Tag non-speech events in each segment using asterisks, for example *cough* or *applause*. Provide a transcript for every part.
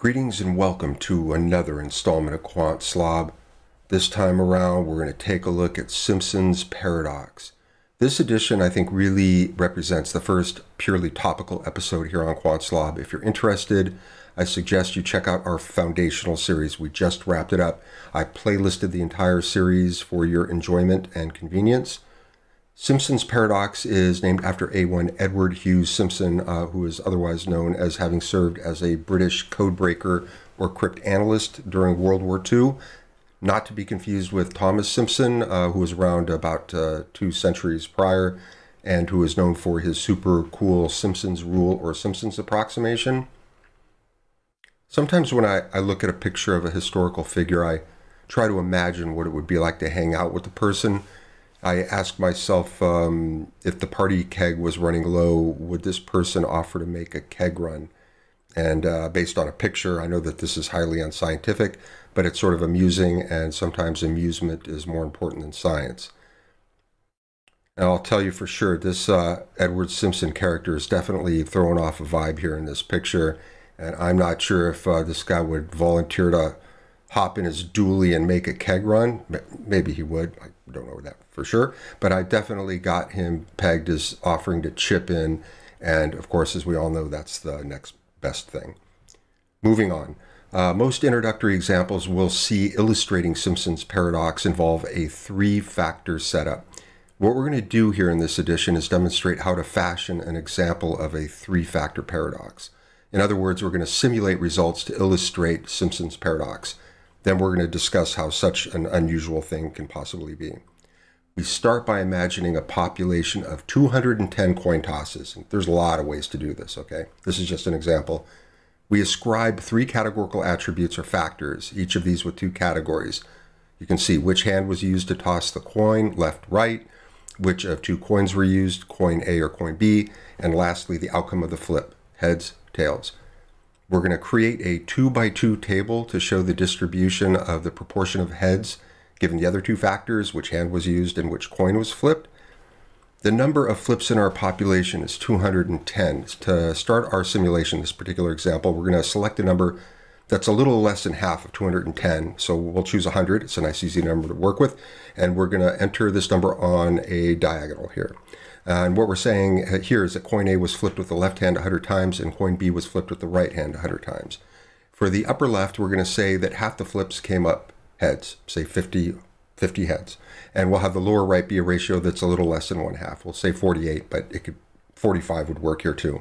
Greetings and welcome to another installment of Quant Slob. This time around, we're going to take a look at Simpson's Paradox. This edition, I think, really represents the first purely topical episode here on Quant Slob. If you're interested, I suggest you check out our foundational series. We just wrapped it up. I playlisted the entire series for your enjoyment and convenience. Simpson's paradox is named after A1 Edward Hughes Simpson, uh, who is otherwise known as having served as a British codebreaker or cryptanalyst during World War II. Not to be confused with Thomas Simpson, uh, who was around about uh, two centuries prior and who is known for his super cool Simpson's rule or Simpson's approximation. Sometimes when I, I look at a picture of a historical figure, I try to imagine what it would be like to hang out with the person I ask myself um, if the party keg was running low, would this person offer to make a keg run? And uh, based on a picture, I know that this is highly unscientific, but it's sort of amusing, and sometimes amusement is more important than science. And I'll tell you for sure, this uh, Edward Simpson character is definitely throwing off a vibe here in this picture, and I'm not sure if uh, this guy would volunteer to hop in his dually and make a keg run. Maybe he would. I don't know that for sure. But I definitely got him pegged as offering to chip in. And of course, as we all know, that's the next best thing. Moving on. Uh, most introductory examples we'll see illustrating Simpson's paradox involve a three factor setup. What we're going to do here in this edition is demonstrate how to fashion an example of a three factor paradox. In other words, we're going to simulate results to illustrate Simpson's paradox. Then we're going to discuss how such an unusual thing can possibly be. We start by imagining a population of 210 coin tosses. There's a lot of ways to do this, okay? This is just an example. We ascribe three categorical attributes or factors, each of these with two categories. You can see which hand was used to toss the coin, left, right, which of two coins were used, coin A or coin B, and lastly, the outcome of the flip, heads, tails. We're going to create a two by two table to show the distribution of the proportion of heads given the other two factors, which hand was used and which coin was flipped. The number of flips in our population is 210. To start our simulation, this particular example, we're going to select a number that's a little less than half of 210. So we'll choose 100. It's a nice, easy number to work with. And we're going to enter this number on a diagonal here. Uh, and what we're saying here is that coin A was flipped with the left hand 100 times and coin B was flipped with the right hand 100 times. For the upper left, we're going to say that half the flips came up heads, say 50, 50 heads. And we'll have the lower right be a ratio that's a little less than one half. We'll say 48, but it could 45 would work here too.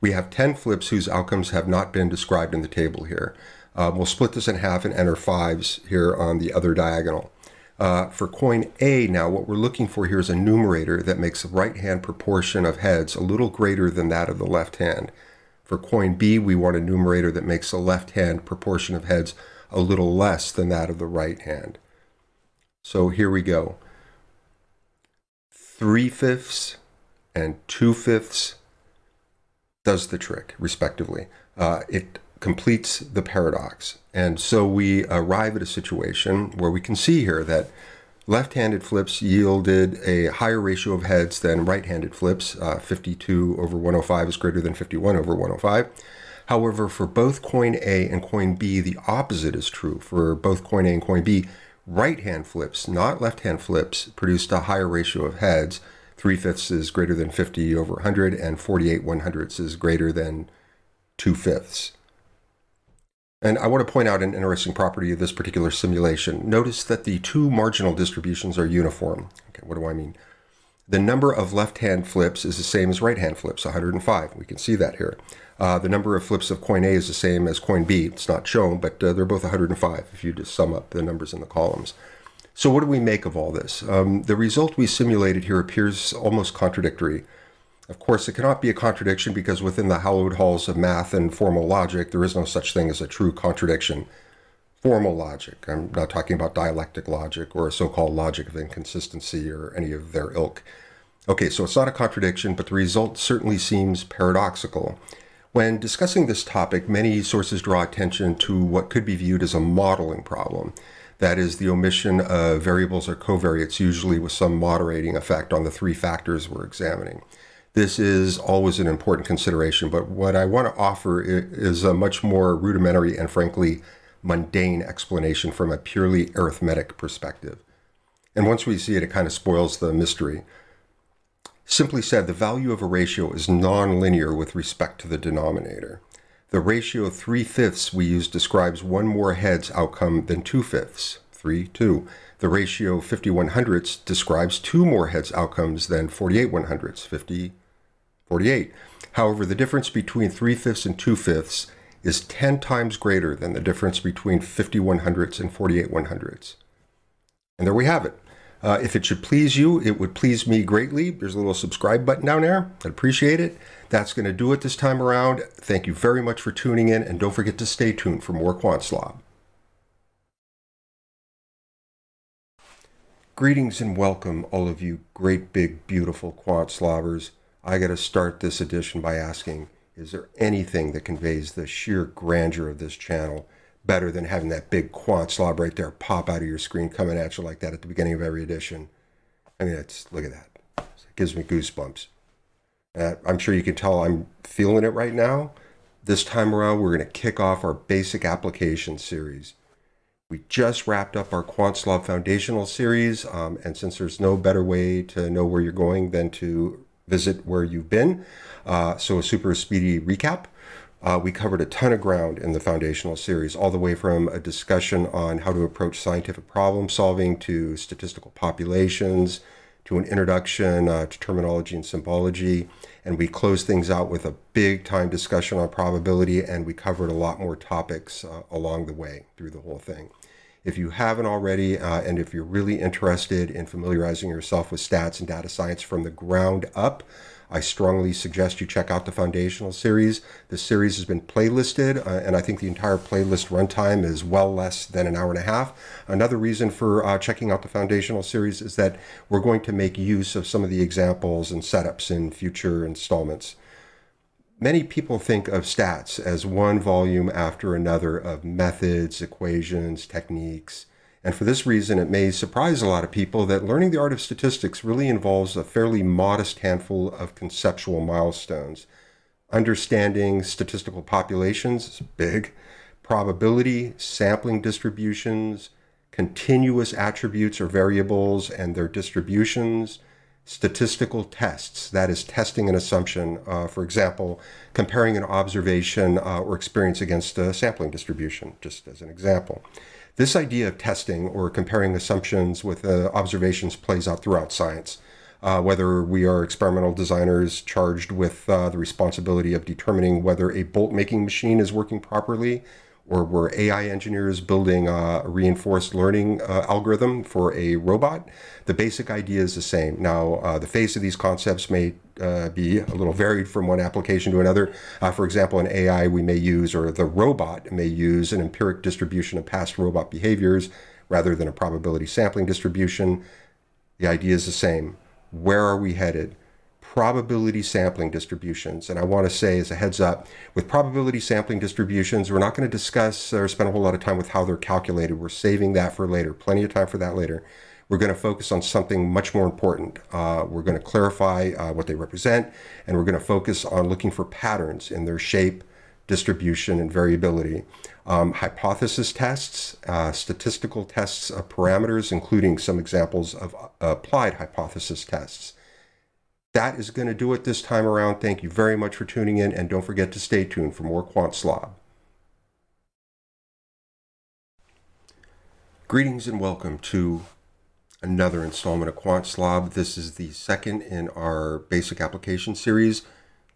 We have 10 flips whose outcomes have not been described in the table here. Uh, we'll split this in half and enter fives here on the other diagonal. Uh, for coin A now, what we're looking for here is a numerator that makes the right hand proportion of heads a little greater than that of the left hand. For coin B, we want a numerator that makes the left hand proportion of heads a little less than that of the right hand. So here we go. Three fifths and two fifths does the trick, respectively. Uh, it completes the paradox. And so we arrive at a situation where we can see here that left handed flips yielded a higher ratio of heads than right handed flips. Uh, 52 over 105 is greater than 51 over 105. However, for both coin A and coin B, the opposite is true. For both coin A and coin B, right hand flips, not left hand flips, produced a higher ratio of heads. 3 fifths is greater than 50 over 100, and 48 one hundredths is greater than 2 fifths. And I want to point out an interesting property of this particular simulation. Notice that the two marginal distributions are uniform. Okay, what do I mean? The number of left-hand flips is the same as right-hand flips, 105. We can see that here. Uh, the number of flips of coin A is the same as coin B. It's not shown, but uh, they're both 105 if you just sum up the numbers in the columns. So what do we make of all this? Um, the result we simulated here appears almost contradictory. Of course, it cannot be a contradiction because within the hallowed halls of math and formal logic, there is no such thing as a true contradiction. Formal logic, I'm not talking about dialectic logic or a so called logic of inconsistency or any of their ilk. Okay, so it's not a contradiction, but the result certainly seems paradoxical. When discussing this topic, many sources draw attention to what could be viewed as a modeling problem. That is the omission of variables or covariates, usually with some moderating effect on the three factors we're examining. This is always an important consideration, but what I want to offer is a much more rudimentary and frankly mundane explanation from a purely arithmetic perspective. And once we see it, it kind of spoils the mystery. Simply said, the value of a ratio is nonlinear with respect to the denominator. The ratio 3 fifths we use describes one more heads outcome than 2 fifths, 3, 2. The ratio 51 hundredths describes two more heads outcomes than 48 one hundredths, 50, 48. However, the difference between 3 fifths and 2 fifths is 10 times greater than the difference between 51 hundredths and 48 one hundredths. And there we have it. Uh, if it should please you, it would please me greatly. There's a little subscribe button down there. I'd appreciate it. That's going to do it this time around. Thank you very much for tuning in, and don't forget to stay tuned for more QuantSlob. Greetings and welcome, all of you great, big, beautiful quant slobbers. I got to start this edition by asking Is there anything that conveys the sheer grandeur of this channel better than having that big quant slob right there pop out of your screen coming at you like that at the beginning of every edition? I mean, it's look at that. It gives me goosebumps. Uh, I'm sure you can tell I'm feeling it right now. This time around, we're going to kick off our basic application series. We just wrapped up our QuantSlob Foundational series, um, and since there's no better way to know where you're going than to visit where you've been, uh, so a super speedy recap. Uh, we covered a ton of ground in the foundational series, all the way from a discussion on how to approach scientific problem solving to statistical populations, to an introduction uh, to terminology and symbology. And we closed things out with a big time discussion on probability, and we covered a lot more topics uh, along the way through the whole thing. If you haven't already, uh, and if you're really interested in familiarizing yourself with stats and data science from the ground up, I strongly suggest you check out the foundational series. The series has been playlisted, uh, and I think the entire playlist runtime is well less than an hour and a half. Another reason for uh, checking out the foundational series is that we're going to make use of some of the examples and setups in future installments. Many people think of stats as one volume after another of methods, equations, techniques, and for this reason, it may surprise a lot of people that learning the art of statistics really involves a fairly modest handful of conceptual milestones. Understanding statistical populations is big, probability, sampling distributions, continuous attributes or variables and their distributions, statistical tests, that is, testing an assumption. Uh, for example, comparing an observation uh, or experience against a sampling distribution, just as an example. This idea of testing or comparing assumptions with uh, observations plays out throughout science. Uh, whether we are experimental designers charged with uh, the responsibility of determining whether a bolt making machine is working properly, or we're AI engineers building a reinforced learning uh, algorithm for a robot, the basic idea is the same. Now, uh, the face of these concepts may uh, be a little varied from one application to another. Uh, for example, in AI, we may use, or the robot may use, an empiric distribution of past robot behaviors rather than a probability sampling distribution. The idea is the same. Where are we headed? Probability sampling distributions. And I want to say, as a heads up, with probability sampling distributions, we're not going to discuss or spend a whole lot of time with how they're calculated. We're saving that for later. Plenty of time for that later we're going to focus on something much more important. Uh, we're going to clarify uh, what they represent, and we're going to focus on looking for patterns in their shape, distribution, and variability. Um, hypothesis tests, uh, statistical tests of parameters, including some examples of uh, applied hypothesis tests. That is going to do it this time around. Thank you very much for tuning in, and don't forget to stay tuned for more QuantSlob. Greetings and welcome to another installment of QuantSlob. This is the second in our basic application series.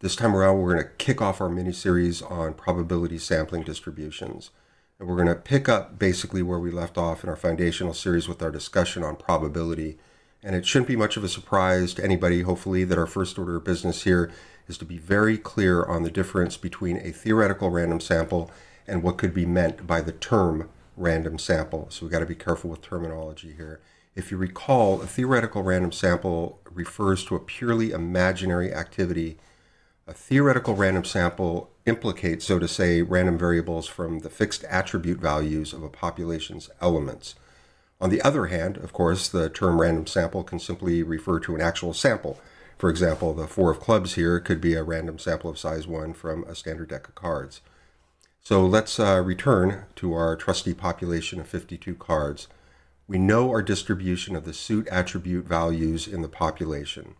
This time around, we're going to kick off our mini series on probability sampling distributions. And we're going to pick up basically where we left off in our foundational series with our discussion on probability. And it shouldn't be much of a surprise to anybody, hopefully, that our first order of business here is to be very clear on the difference between a theoretical random sample and what could be meant by the term random sample. So we've got to be careful with terminology here. If you recall, a theoretical random sample refers to a purely imaginary activity. A theoretical random sample implicates, so to say, random variables from the fixed attribute values of a population's elements. On the other hand, of course, the term random sample can simply refer to an actual sample. For example, the four of clubs here could be a random sample of size 1 from a standard deck of cards. So let's uh, return to our trusty population of 52 cards. We know our distribution of the suit attribute values in the population.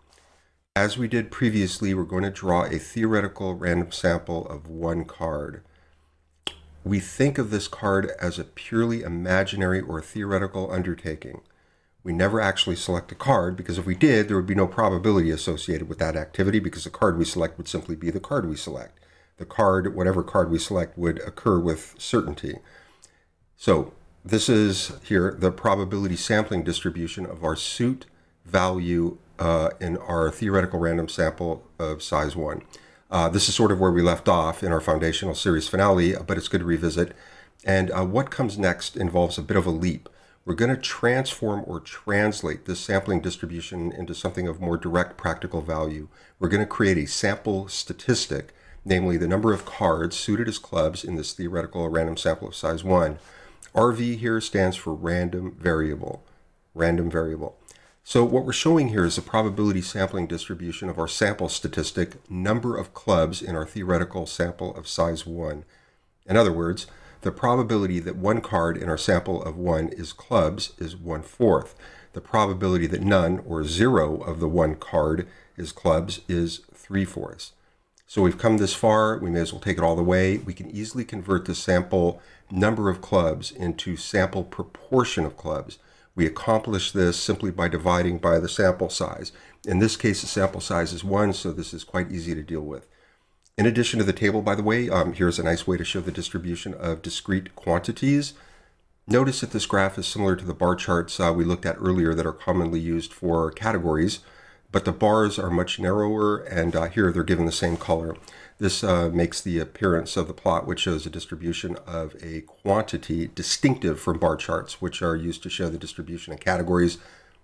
As we did previously, we're going to draw a theoretical random sample of one card. We think of this card as a purely imaginary or theoretical undertaking. We never actually select a card because if we did, there would be no probability associated with that activity because the card we select would simply be the card we select the card, whatever card we select, would occur with certainty. So this is here the probability sampling distribution of our suit value uh, in our theoretical random sample of size 1. Uh, this is sort of where we left off in our foundational series finale, but it's good to revisit. And uh, what comes next involves a bit of a leap. We're going to transform or translate this sampling distribution into something of more direct practical value. We're going to create a sample statistic namely the number of cards suited as clubs in this theoretical random sample of size 1. RV here stands for random variable. Random variable. So what we're showing here is the probability sampling distribution of our sample statistic number of clubs in our theoretical sample of size 1. In other words, the probability that one card in our sample of 1 is clubs is 1 fourth. The probability that none or zero of the one card is clubs is 3 fourths. So we've come this far, we may as well take it all the way. We can easily convert the sample number of clubs into sample proportion of clubs. We accomplish this simply by dividing by the sample size. In this case, the sample size is 1, so this is quite easy to deal with. In addition to the table, by the way, um, here's a nice way to show the distribution of discrete quantities. Notice that this graph is similar to the bar charts uh, we looked at earlier that are commonly used for categories but the bars are much narrower, and uh, here they're given the same color. This uh, makes the appearance of the plot, which shows a distribution of a quantity distinctive from bar charts, which are used to show the distribution of categories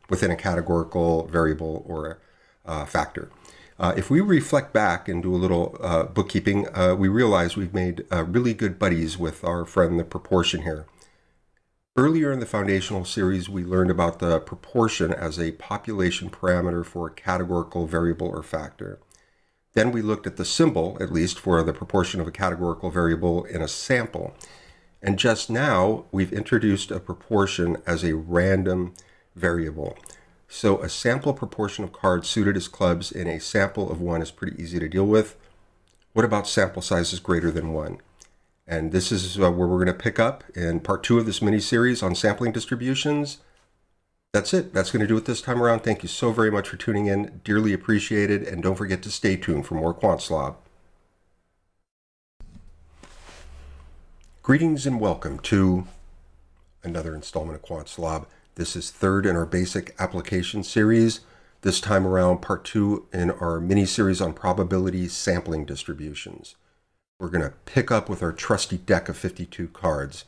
within a categorical variable or uh, factor. Uh, if we reflect back and do a little uh, bookkeeping, uh, we realize we've made uh, really good buddies with our friend the proportion here. Earlier in the foundational series, we learned about the proportion as a population parameter for a categorical variable or factor. Then we looked at the symbol, at least, for the proportion of a categorical variable in a sample. And just now, we've introduced a proportion as a random variable. So a sample proportion of cards suited as clubs in a sample of one is pretty easy to deal with. What about sample sizes greater than one? And this is uh, where we're going to pick up in part two of this mini series on sampling distributions. That's it. That's going to do it this time around. Thank you so very much for tuning in. Dearly appreciated. And don't forget to stay tuned for more QuantSlob. Greetings and welcome to another installment of QuantSlob. This is third in our basic application series. This time around, part two in our mini series on probability sampling distributions we're going to pick up with our trusty deck of 52 cards.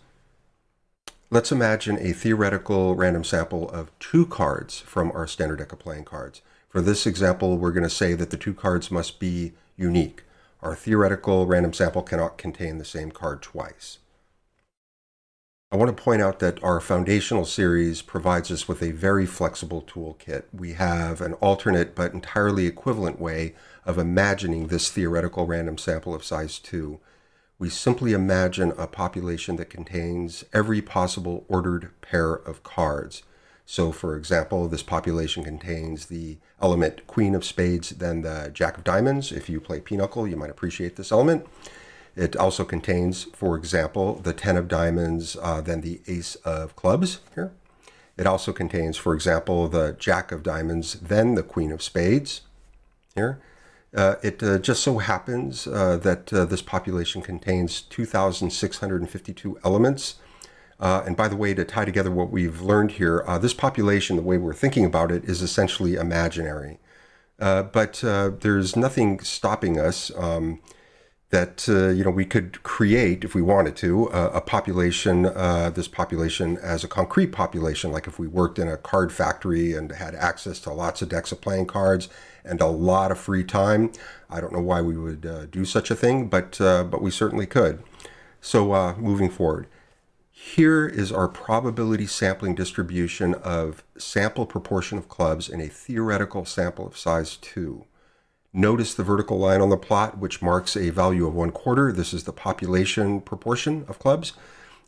Let's imagine a theoretical random sample of two cards from our standard deck of playing cards. For this example, we're going to say that the two cards must be unique. Our theoretical random sample cannot contain the same card twice. I want to point out that our foundational series provides us with a very flexible toolkit. We have an alternate but entirely equivalent way of imagining this theoretical random sample of size 2. We simply imagine a population that contains every possible ordered pair of cards. So, for example, this population contains the element Queen of Spades, then the Jack of Diamonds. If you play Pinochle, you might appreciate this element. It also contains, for example, the Ten of Diamonds, uh, then the Ace of Clubs here. It also contains, for example, the Jack of Diamonds, then the Queen of Spades here. Uh, it uh, just so happens uh, that uh, this population contains 2,652 elements. Uh, and by the way, to tie together what we've learned here, uh, this population, the way we're thinking about it, is essentially imaginary. but there's nothing stopping us um, that you know we could create if we wanted to a population this population as a concrete population like if we worked in a card factory and had access to lots of decks of playing cards and a lot of free time i don't know why we would uh, do such a thing but uh, but we certainly could so uh, moving forward Here is our probability sampling distribution of sample proportion of clubs in a theoretical sample of size 2. Notice the vertical line on the plot, which marks a value of one quarter. This is the population proportion of clubs.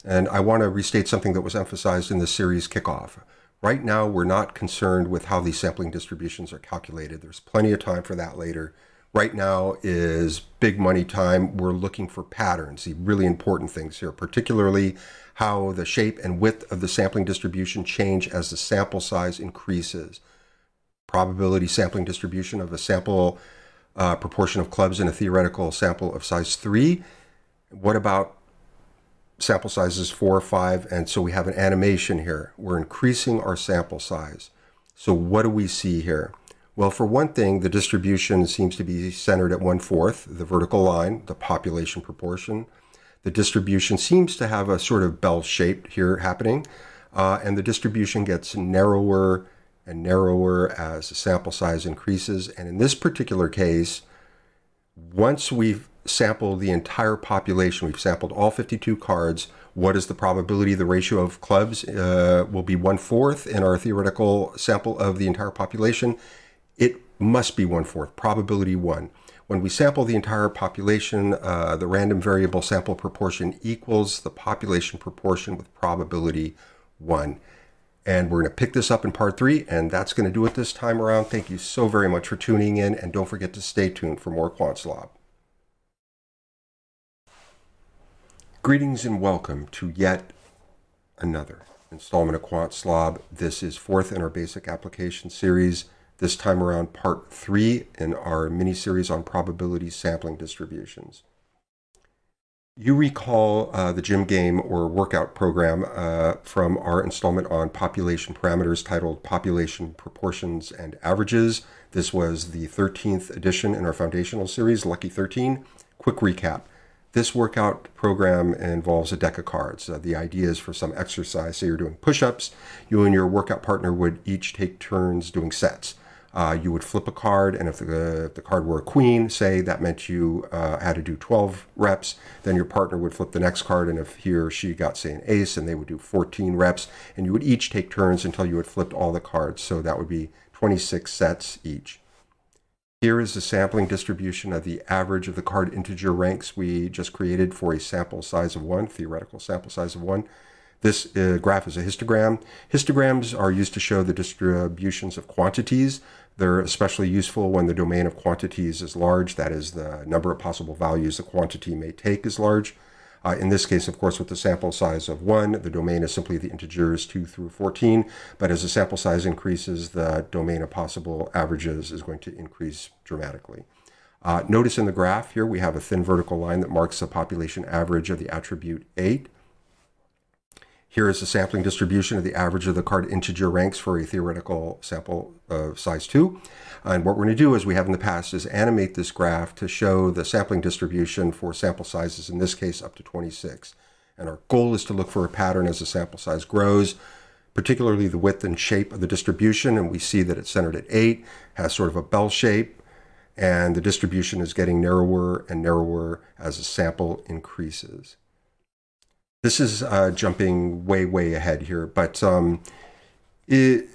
And I want to restate something that was emphasized in the series kickoff. Right now, we're not concerned with how these sampling distributions are calculated. There's plenty of time for that later. Right now is big money time. We're looking for patterns, the really important things here, particularly how the shape and width of the sampling distribution change as the sample size increases probability sampling distribution of a sample uh, proportion of clubs in a theoretical sample of size three. What about sample sizes four or five? And so we have an animation here. We're increasing our sample size. So what do we see here? Well, for one thing, the distribution seems to be centered at one fourth, the vertical line, the population proportion. The distribution seems to have a sort of bell shape here happening, uh, and the distribution gets narrower and narrower as the sample size increases. And in this particular case, once we've sampled the entire population, we've sampled all 52 cards, what is the probability the ratio of clubs uh, will be one fourth in our theoretical sample of the entire population? It must be one fourth, probability one. When we sample the entire population, uh, the random variable sample proportion equals the population proportion with probability one. And we're going to pick this up in part three, and that's going to do it this time around. Thank you so very much for tuning in, and don't forget to stay tuned for more QuantSlob. Greetings and welcome to yet another installment of QuantSlob. This is fourth in our basic application series, this time around part three in our mini series on probability sampling distributions. You recall uh, the gym game or workout program uh, from our installment on population parameters titled Population Proportions and Averages. This was the 13th edition in our foundational series, Lucky 13. Quick recap. This workout program involves a deck of cards. Uh, the idea is for some exercise. Say you're doing push ups, you and your workout partner would each take turns doing sets uh, you would flip a card, and if the, if the card were a queen, say, that meant you uh, had to do 12 reps. Then your partner would flip the next card, and if he or she got, say, an ace, and they would do 14 reps, and you would each take turns until you had flipped all the cards. So that would be 26 sets each. Here is the sampling distribution of the average of the card integer ranks we just created for a sample size of one, theoretical sample size of one. This uh, graph is a histogram. Histograms are used to show the distributions of quantities. They're especially useful when the domain of quantities is large, that is, the number of possible values the quantity may take is large. Uh, in this case, of course, with the sample size of 1, the domain is simply the integers 2 through 14. But as the sample size increases, the domain of possible averages is going to increase dramatically. Uh, notice in the graph here, we have a thin vertical line that marks the population average of the attribute 8. Here is the sampling distribution of the average of the card integer ranks for a theoretical sample of size 2. And what we're going to do, as we have in the past, is animate this graph to show the sampling distribution for sample sizes, in this case up to 26. And our goal is to look for a pattern as the sample size grows, particularly the width and shape of the distribution. And we see that it's centered at 8, has sort of a bell shape, and the distribution is getting narrower and narrower as the sample increases. This is uh, jumping way, way ahead here, but um, it,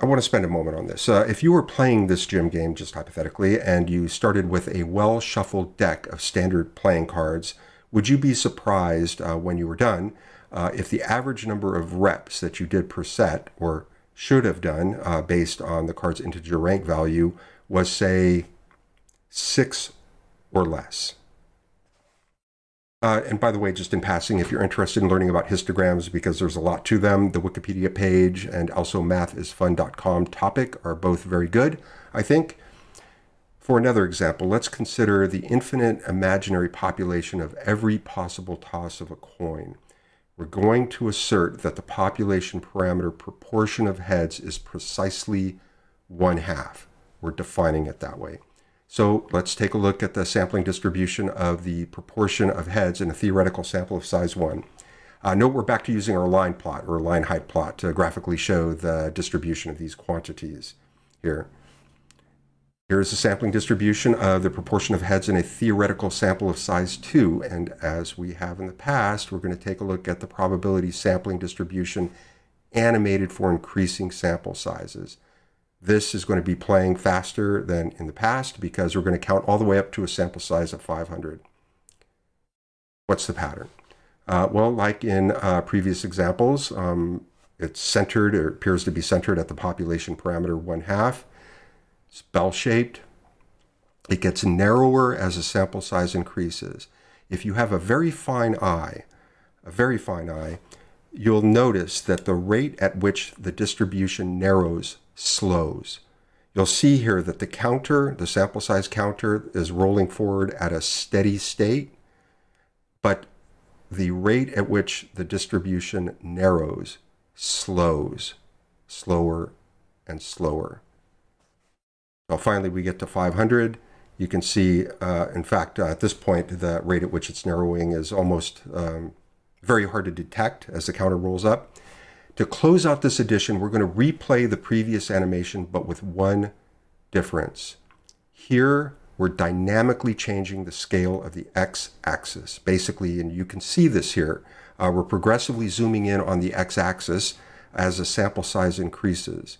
I want to spend a moment on this. Uh, if you were playing this gym game, just hypothetically, and you started with a well shuffled deck of standard playing cards, would you be surprised uh, when you were done uh, if the average number of reps that you did per set, or should have done uh, based on the card's integer rank value, was, say, six or less? Uh, and by the way, just in passing, if you're interested in learning about histograms, because there's a lot to them, the Wikipedia page and also mathisfun.com topic are both very good, I think. For another example, let's consider the infinite imaginary population of every possible toss of a coin. We're going to assert that the population parameter proportion of heads is precisely one half. We're defining it that way. So let's take a look at the sampling distribution of the proportion of heads in a theoretical sample of size 1. Uh, note we're back to using our line plot or line height plot to graphically show the distribution of these quantities here. Here is the sampling distribution of the proportion of heads in a theoretical sample of size 2. And as we have in the past, we're going to take a look at the probability sampling distribution animated for increasing sample sizes. This is going to be playing faster than in the past because we're going to count all the way up to a sample size of 500. What's the pattern? Uh, well, like in uh, previous examples, um, it's centered, or appears to be centered at the population parameter 1 half. It's bell-shaped. It gets narrower as the sample size increases. If you have a very fine eye, a very fine eye, you'll notice that the rate at which the distribution narrows slows. You'll see here that the counter, the sample size counter, is rolling forward at a steady state, but the rate at which the distribution narrows slows, slower and slower. Finally, we get to 500. You can see, uh, in fact, uh, at this point, the rate at which it's narrowing is almost um, very hard to detect as the counter rolls up. To close out this edition, we're going to replay the previous animation, but with one difference. Here, we're dynamically changing the scale of the x-axis. Basically, and you can see this here, uh, we're progressively zooming in on the x-axis as the sample size increases.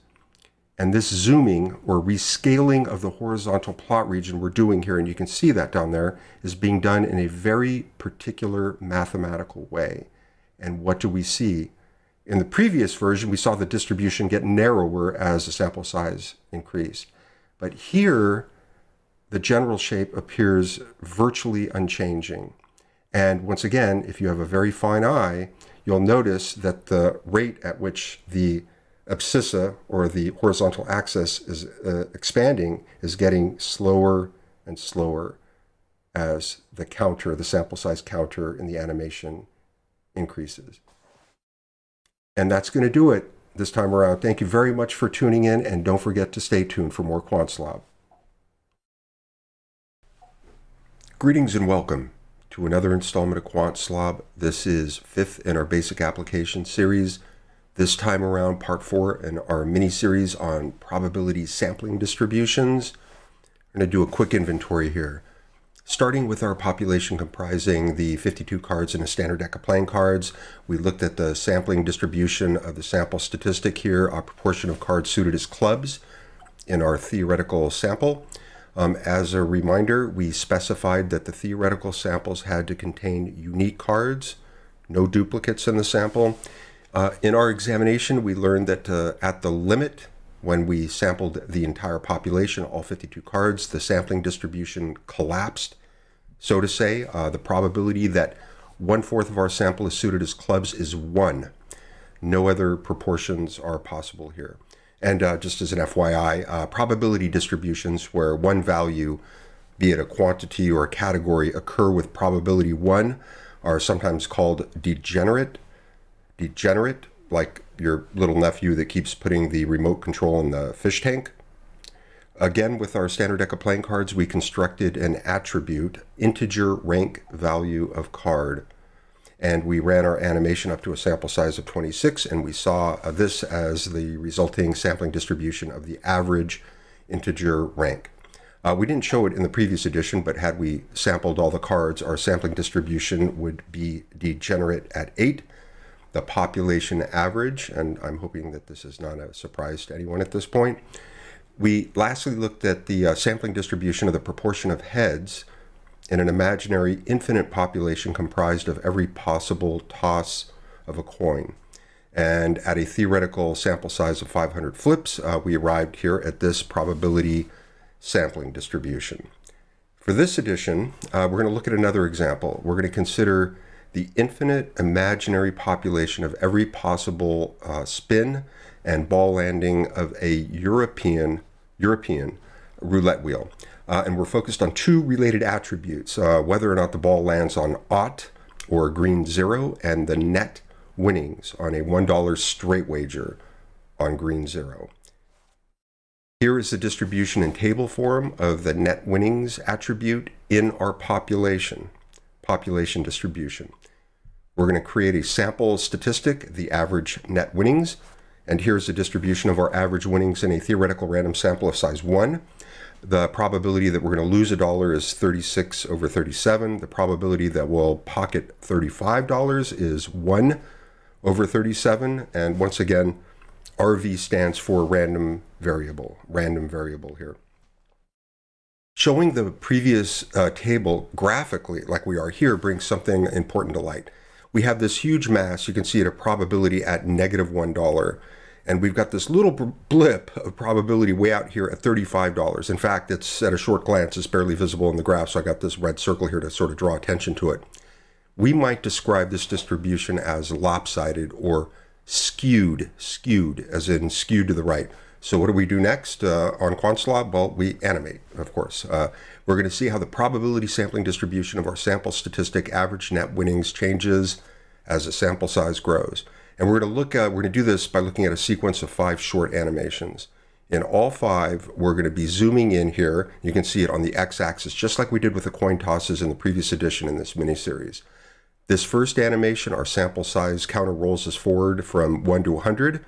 And this zooming or rescaling of the horizontal plot region we're doing here, and you can see that down there, is being done in a very particular mathematical way. And what do we see? In the previous version, we saw the distribution get narrower as the sample size increased. But here, the general shape appears virtually unchanging. And once again, if you have a very fine eye, you'll notice that the rate at which the abscissa or the horizontal axis is uh, expanding is getting slower and slower as the counter, the sample size counter in the animation increases. And that's going to do it this time around. Thank you very much for tuning in and don't forget to stay tuned for more QuantSlob. Greetings and welcome to another installment of QuantSlob. This is fifth in our basic application series this time around, part four in our mini series on probability sampling distributions. I'm going to do a quick inventory here. Starting with our population comprising the 52 cards in a standard deck of playing cards, we looked at the sampling distribution of the sample statistic here, our proportion of cards suited as clubs in our theoretical sample. Um, as a reminder, we specified that the theoretical samples had to contain unique cards, no duplicates in the sample, uh, in our examination, we learned that uh, at the limit, when we sampled the entire population, all 52 cards, the sampling distribution collapsed. So to say, uh, the probability that one fourth of our sample is suited as clubs is one. No other proportions are possible here. And uh, just as an FYI, uh, probability distributions where one value, be it a quantity or a category, occur with probability one are sometimes called degenerate degenerate, like your little nephew that keeps putting the remote control in the fish tank. Again, with our standard deck of playing cards, we constructed an attribute, integer rank value of card. And we ran our animation up to a sample size of 26, and we saw uh, this as the resulting sampling distribution of the average integer rank. Uh, we didn't show it in the previous edition, but had we sampled all the cards, our sampling distribution would be degenerate at 8, the population average, and I'm hoping that this is not a surprise to anyone at this point. We lastly looked at the uh, sampling distribution of the proportion of heads in an imaginary infinite population comprised of every possible toss of a coin. And at a theoretical sample size of 500 flips, uh, we arrived here at this probability sampling distribution. For this edition, uh, we're going to look at another example. We're going to consider the infinite imaginary population of every possible uh, spin and ball landing of a European European roulette wheel. Uh, and we're focused on two related attributes, uh, whether or not the ball lands on ought or green zero and the net winnings on a $1 straight wager on green zero. Here is the distribution in table form of the net winnings attribute in our population population distribution. We're going to create a sample statistic, the average net winnings, And here's the distribution of our average winnings in a theoretical random sample of size 1. The probability that we're going to lose a dollar is 36 over 37. The probability that we'll pocket $35 is 1 over 37. And once again, RV stands for random variable, random variable here. Showing the previous uh, table graphically, like we are here, brings something important to light. We have this huge mass, you can see it a probability at negative 1. And we've got this little blip of probability way out here at $35. In fact, it's at a short glance, it's barely visible in the graph, so I got this red circle here to sort of draw attention to it. We might describe this distribution as lopsided or skewed, skewed, as in skewed to the right. So what do we do next uh, on QuantSlob? Well, we animate, of course. Uh, we're going to see how the probability sampling distribution of our sample statistic average net winnings changes as the sample size grows. And we're going to look at, we're going to do this by looking at a sequence of five short animations. In all five, we're going to be zooming in here. You can see it on the x-axis, just like we did with the coin tosses in the previous edition in this mini-series. This first animation, our sample size counter rolls us forward from 1 to 100.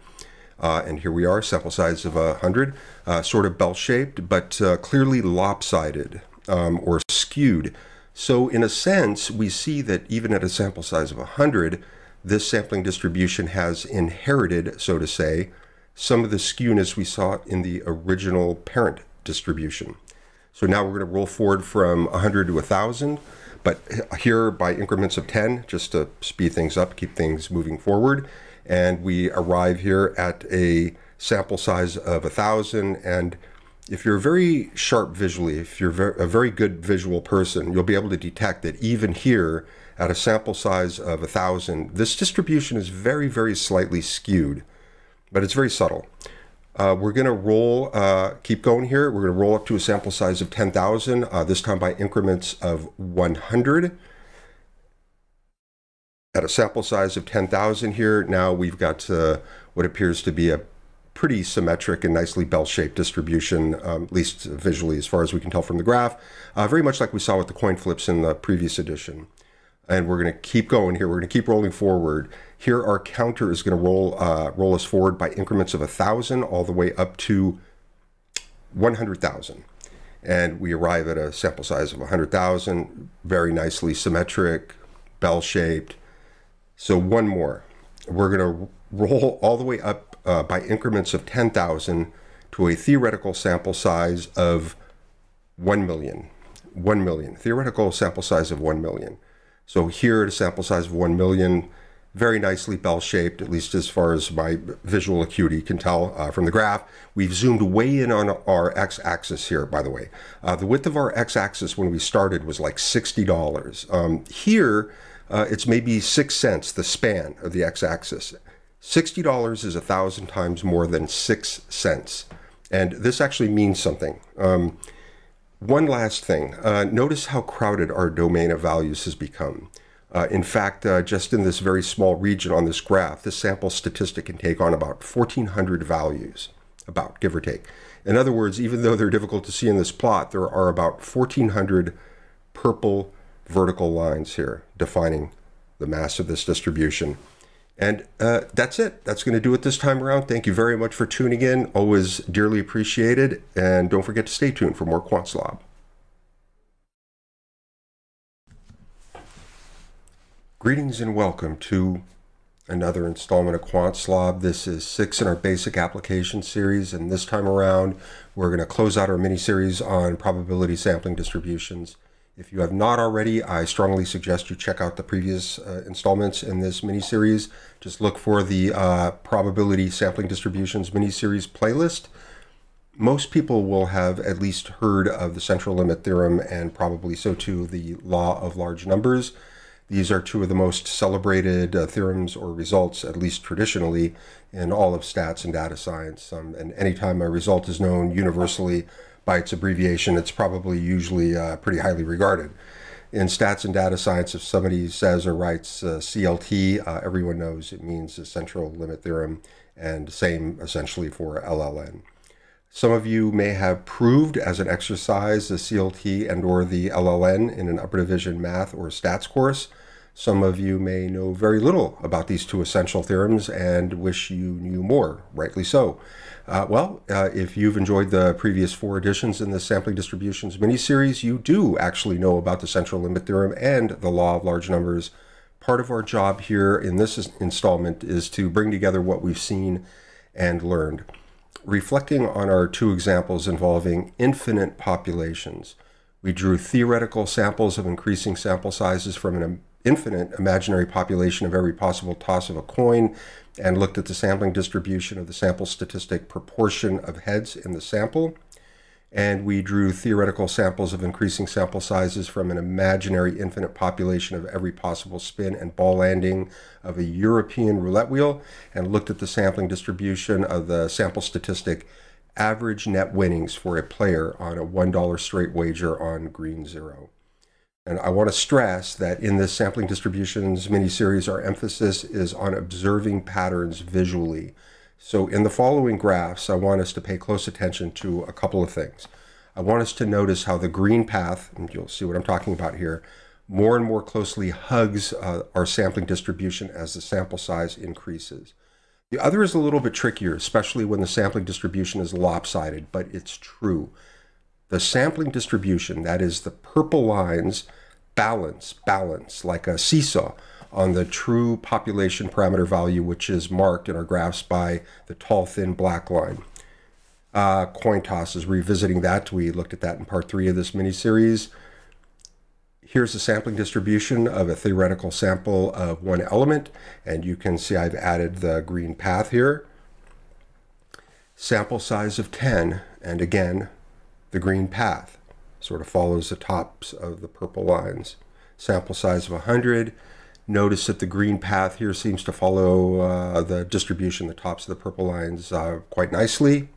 Uh, and here we are, sample size of 100, uh, sort of bell-shaped, but uh, clearly lopsided um, or skewed. So in a sense, we see that even at a sample size of 100, this sampling distribution has inherited, so to say, some of the skewness we saw in the original parent distribution. So now we're going to roll forward from 100 to 1,000, but here by increments of 10, just to speed things up, keep things moving forward and we arrive here at a sample size of thousand and if you're very sharp visually, if you're a very good visual person, you'll be able to detect that even here at a sample size of a thousand, this distribution is very, very slightly skewed, but it's very subtle. Uh, we're going to roll, uh, keep going here. We're going to roll up to a sample size of 10,000, uh, this time by increments of 100 at a sample size of 10,000 here, now we've got uh, what appears to be a pretty symmetric and nicely bell-shaped distribution, um, at least visually as far as we can tell from the graph, uh, very much like we saw with the coin flips in the previous edition. And we're going to keep going here. We're going to keep rolling forward. Here, our counter is going to roll uh, roll us forward by increments of a thousand, all the way up to 100,000. And we arrive at a sample size of 100,000, very nicely symmetric, bell-shaped, so one more. We're going to roll all the way up uh, by increments of 10,000 to a theoretical sample size of 1 million. 1 million. Theoretical sample size of 1 million. So here a sample size of 1 million, very nicely bell-shaped, at least as far as my visual acuity can tell uh, from the graph. We've zoomed way in on our x-axis here, by the way. Uh, the width of our x-axis when we started was like $60. Um, here, uh, it's maybe six cents, the span of the x axis. $60 is a thousand times more than six cents. And this actually means something. Um, one last thing uh, notice how crowded our domain of values has become. Uh, in fact, uh, just in this very small region on this graph, this sample statistic can take on about 1,400 values, about give or take. In other words, even though they're difficult to see in this plot, there are about 1,400 purple vertical lines here defining the mass of this distribution. And uh, that's it. That's going to do it this time around. Thank you very much for tuning in. Always dearly appreciated. And don't forget to stay tuned for more QuantSlob. Greetings and welcome to another installment of QuantSlob. This is six in our basic application series. And this time around, we're going to close out our mini series on probability sampling distributions. If you have not already, I strongly suggest you check out the previous uh, installments in this mini-series. Just look for the uh, probability sampling distributions mini-series playlist. Most people will have at least heard of the central limit theorem and probably so too the law of large numbers. These are two of the most celebrated uh, theorems or results, at least traditionally, in all of stats and data science. Um, and anytime a result is known universally, by its abbreviation, it's probably usually uh, pretty highly regarded. In stats and data science, if somebody says or writes uh, CLT, uh, everyone knows it means the central limit theorem, and same essentially for LLN. Some of you may have proved as an exercise the CLT and or the LLN in an upper division math or stats course. Some of you may know very little about these two essential theorems and wish you knew more, rightly so. Uh, well, uh, if you've enjoyed the previous four editions in the sampling distributions mini-series, you do actually know about the central limit theorem and the law of large numbers. Part of our job here in this installment is to bring together what we've seen and learned. Reflecting on our two examples involving infinite populations, we drew theoretical samples of increasing sample sizes from an infinite imaginary population of every possible toss of a coin and looked at the sampling distribution of the sample statistic proportion of heads in the sample. And we drew theoretical samples of increasing sample sizes from an imaginary infinite population of every possible spin and ball landing of a European roulette wheel and looked at the sampling distribution of the sample statistic average net winnings for a player on a $1 straight wager on green zero. And I want to stress that in this sampling distributions mini-series, our emphasis is on observing patterns visually. So in the following graphs, I want us to pay close attention to a couple of things. I want us to notice how the green path, and you'll see what I'm talking about here, more and more closely hugs uh, our sampling distribution as the sample size increases. The other is a little bit trickier, especially when the sampling distribution is lopsided, but it's true. The sampling distribution, that is the purple lines, balance, balance, like a seesaw on the true population parameter value, which is marked in our graphs by the tall, thin black line. Uh, coin tosses, revisiting that. We looked at that in part three of this mini series. Here's the sampling distribution of a theoretical sample of one element, and you can see I've added the green path here. Sample size of 10, and again, the green path sort of follows the tops of the purple lines. Sample size of 100. Notice that the green path here seems to follow uh, the distribution, the tops of the purple lines, uh, quite nicely.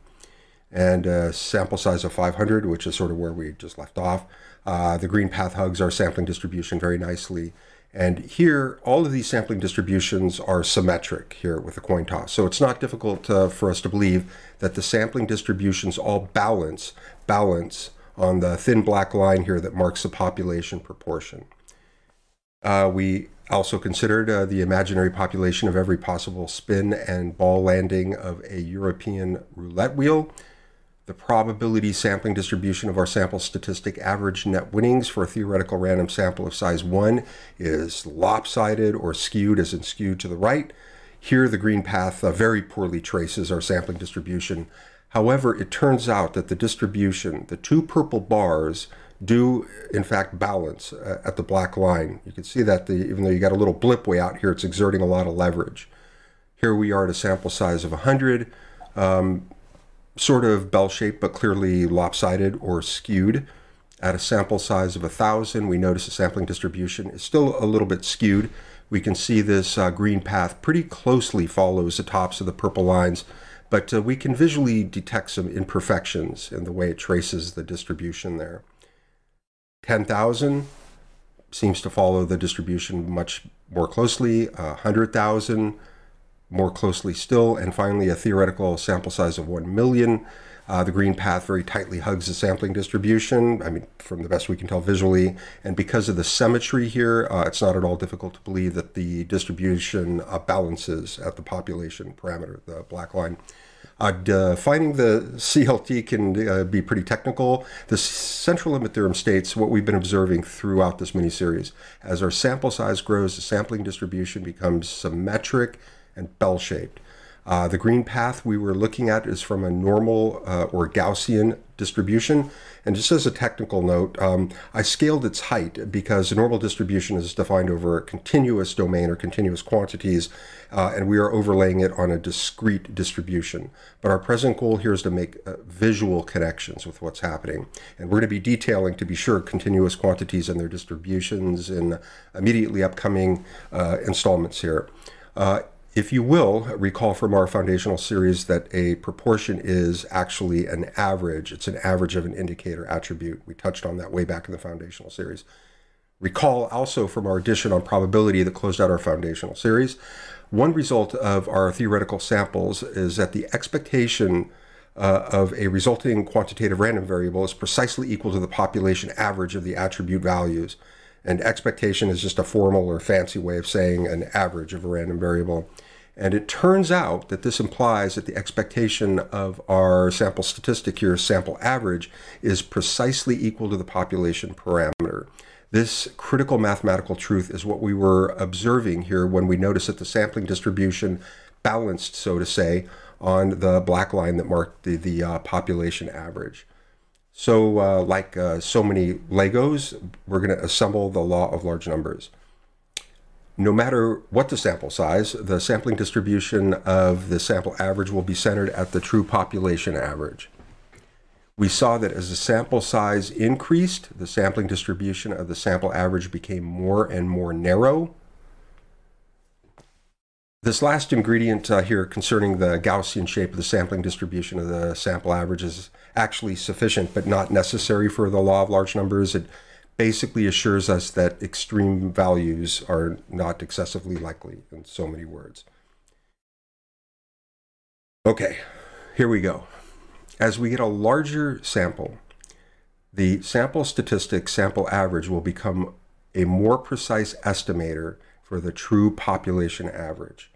And uh, sample size of 500, which is sort of where we just left off. Uh, the green path hugs our sampling distribution very nicely. And here, all of these sampling distributions are symmetric here with the coin toss. So it's not difficult uh, for us to believe that the sampling distributions all balance, balance on the thin black line here that marks the population proportion. Uh, we also considered uh, the imaginary population of every possible spin and ball landing of a European roulette wheel the probability sampling distribution of our sample statistic average net winnings for a theoretical random sample of size 1 is lopsided or skewed as in skewed to the right. Here the green path uh, very poorly traces our sampling distribution. However, it turns out that the distribution, the two purple bars, do in fact balance uh, at the black line. You can see that the, even though you got a little blip way out here, it's exerting a lot of leverage. Here we are at a sample size of 100. Um, sort of bell-shaped but clearly lopsided or skewed. At a sample size of 1,000, we notice the sampling distribution is still a little bit skewed. We can see this uh, green path pretty closely follows the tops of the purple lines, but uh, we can visually detect some imperfections in the way it traces the distribution there. 10,000 seems to follow the distribution much more closely. Uh, 100,000 more closely still. And finally, a theoretical sample size of 1 million. Uh, the green path very tightly hugs the sampling distribution, I mean, from the best we can tell visually. And because of the symmetry here, uh, it's not at all difficult to believe that the distribution uh, balances at the population parameter, the black line. Uh, defining the CLT can uh, be pretty technical. The central limit theorem states what we've been observing throughout this mini series. As our sample size grows, the sampling distribution becomes symmetric and bell-shaped. Uh, the green path we were looking at is from a normal uh, or Gaussian distribution. And just as a technical note, um, I scaled its height because a normal distribution is defined over a continuous domain or continuous quantities, uh, and we are overlaying it on a discrete distribution. But our present goal here is to make uh, visual connections with what's happening. And we're going to be detailing, to be sure, continuous quantities and their distributions in immediately upcoming uh, installments here. If you will, recall from our foundational series that a proportion is actually an average. It's an average of an indicator attribute. We touched on that way back in the foundational series. Recall also from our edition on probability that closed out our foundational series, one result of our theoretical samples is that the expectation uh, of a resulting quantitative random variable is precisely equal to the population average of the attribute values. And expectation is just a formal or fancy way of saying an average of a random variable. And it turns out that this implies that the expectation of our sample statistic here, sample average, is precisely equal to the population parameter. This critical mathematical truth is what we were observing here when we noticed that the sampling distribution balanced, so to say, on the black line that marked the, the uh, population average. So, uh, like uh, so many Legos, we're going to assemble the law of large numbers no matter what the sample size, the sampling distribution of the sample average will be centered at the true population average. We saw that as the sample size increased, the sampling distribution of the sample average became more and more narrow. This last ingredient uh, here concerning the Gaussian shape of the sampling distribution of the sample average is actually sufficient but not necessary for the law of large numbers. It basically assures us that extreme values are not excessively likely, in so many words. Okay, here we go. As we get a larger sample, the sample statistic, sample average, will become a more precise estimator for the true population average.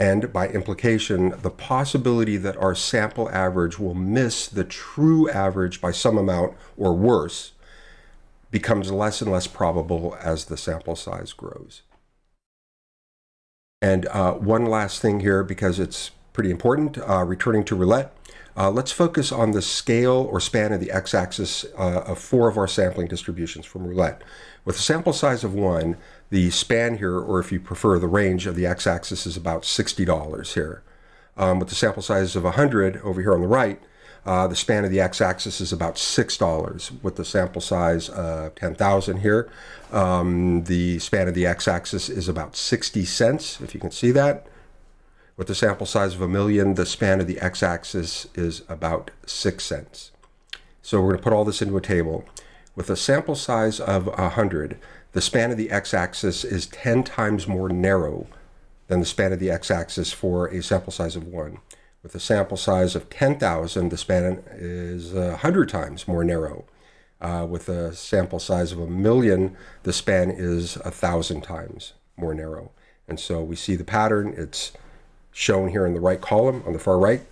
And by implication, the possibility that our sample average will miss the true average by some amount or worse becomes less and less probable as the sample size grows. And uh, one last thing here, because it's pretty important, uh, returning to roulette, uh, let's focus on the scale or span of the x-axis uh, of four of our sampling distributions from roulette. With a sample size of one, the span here, or if you prefer, the range of the x-axis is about $60 here. Um, with the sample size of 100 over here on the right, uh, the span of the x-axis is about $6 with the sample size of 10,000 here. Um, the span of the x-axis is about 60 cents, if you can see that. With the sample size of a million, the span of the x-axis is about 6 cents. So we're going to put all this into a table. With a sample size of 100, the span of the x-axis is 10 times more narrow than the span of the x-axis for a sample size of 1. With a sample size of 10,000, the span is 100 times more narrow. Uh, with a sample size of a million, the span is 1,000 times more narrow. And so we see the pattern. It's shown here in the right column on the far right.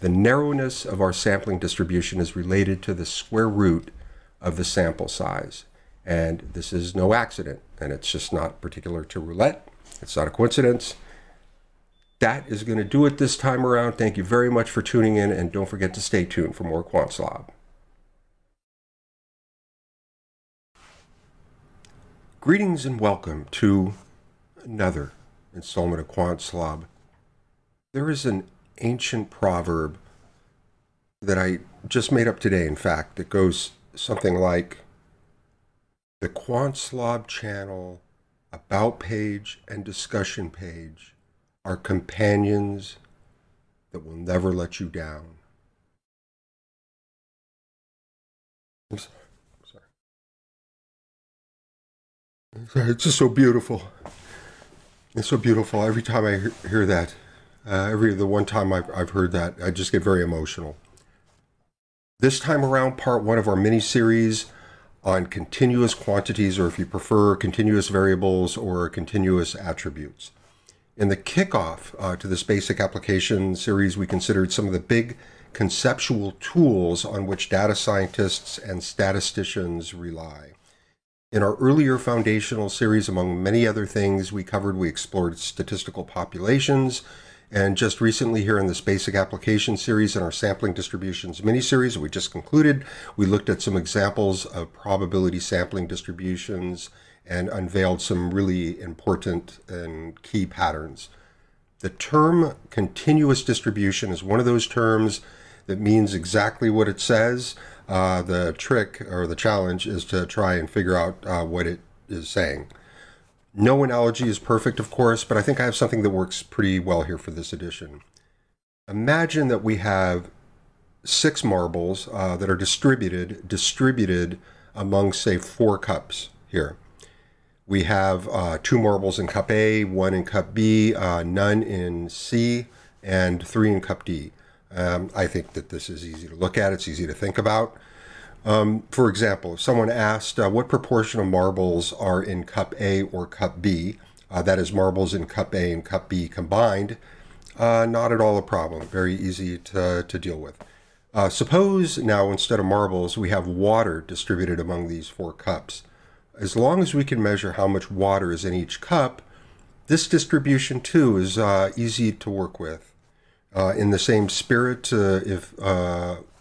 The narrowness of our sampling distribution is related to the square root of the sample size. And this is no accident, and it's just not particular to roulette. It's not a coincidence that is going to do it this time around. Thank you very much for tuning in, and don't forget to stay tuned for more QuantSlob. Greetings and welcome to another installment of QuantSlob. There is an ancient proverb that I just made up today, in fact, that goes something like the QuantSlob channel about page and discussion page are companions that will never let you down. I'm sorry. It's just so beautiful. It's so beautiful. Every time I hear that, uh, every the one time I've, I've heard that, I just get very emotional. This time around, part one of our mini series on continuous quantities, or if you prefer, continuous variables or continuous attributes. In the kickoff uh, to this basic application series, we considered some of the big conceptual tools on which data scientists and statisticians rely. In our earlier foundational series, among many other things we covered, we explored statistical populations, and just recently here in this basic application series in our sampling distributions mini-series we just concluded, we looked at some examples of probability sampling distributions and unveiled some really important and key patterns. The term continuous distribution is one of those terms that means exactly what it says. Uh, the trick or the challenge is to try and figure out uh, what it is saying. No analogy is perfect, of course, but I think I have something that works pretty well here for this edition. Imagine that we have six marbles uh, that are distributed distributed among, say, four cups here. We have uh, two marbles in cup A, one in cup B, uh, none in C, and three in cup D. Um, I think that this is easy to look at. It's easy to think about. Um, for example, if someone asked uh, what proportion of marbles are in cup A or cup B, uh, that is, marbles in cup A and cup B combined, uh, not at all a problem. Very easy to, to deal with. Uh, suppose now instead of marbles, we have water distributed among these four cups. As long as we can measure how much water is in each cup, this distribution too is uh, easy to work with. Uh, in the same spirit, if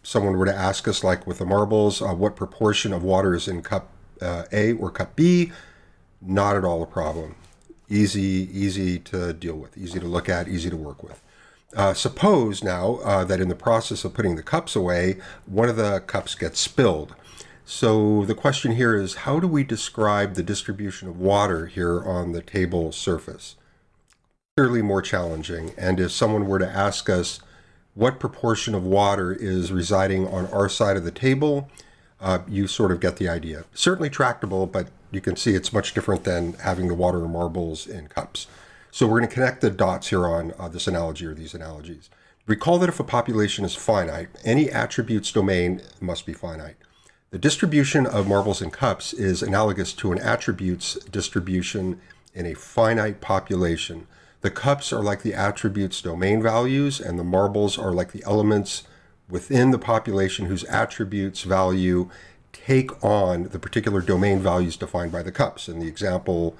someone were to ask us, like with the marbles, uh, what proportion of water is in cup uh, A or cup B, not at all a problem. Easy, easy to deal with, easy to look at, easy to work with. Uh, suppose now uh, that in the process of putting the cups away, one of the cups gets spilled. So the question here is how do we describe the distribution of water here on the table surface? Clearly more challenging. And if someone were to ask us what proportion of water is residing on our side of the table, uh, you sort of get the idea. Certainly tractable, but you can see it's much different than having the water marbles in cups. So we're going to connect the dots here on uh, this analogy or these analogies. Recall that if a population is finite, any attributes domain must be finite. The distribution of marbles in cups is analogous to an attributes distribution in a finite population. The cups are like the attributes domain values, and the marbles are like the elements within the population whose attributes value take on the particular domain values defined by the cups. In the example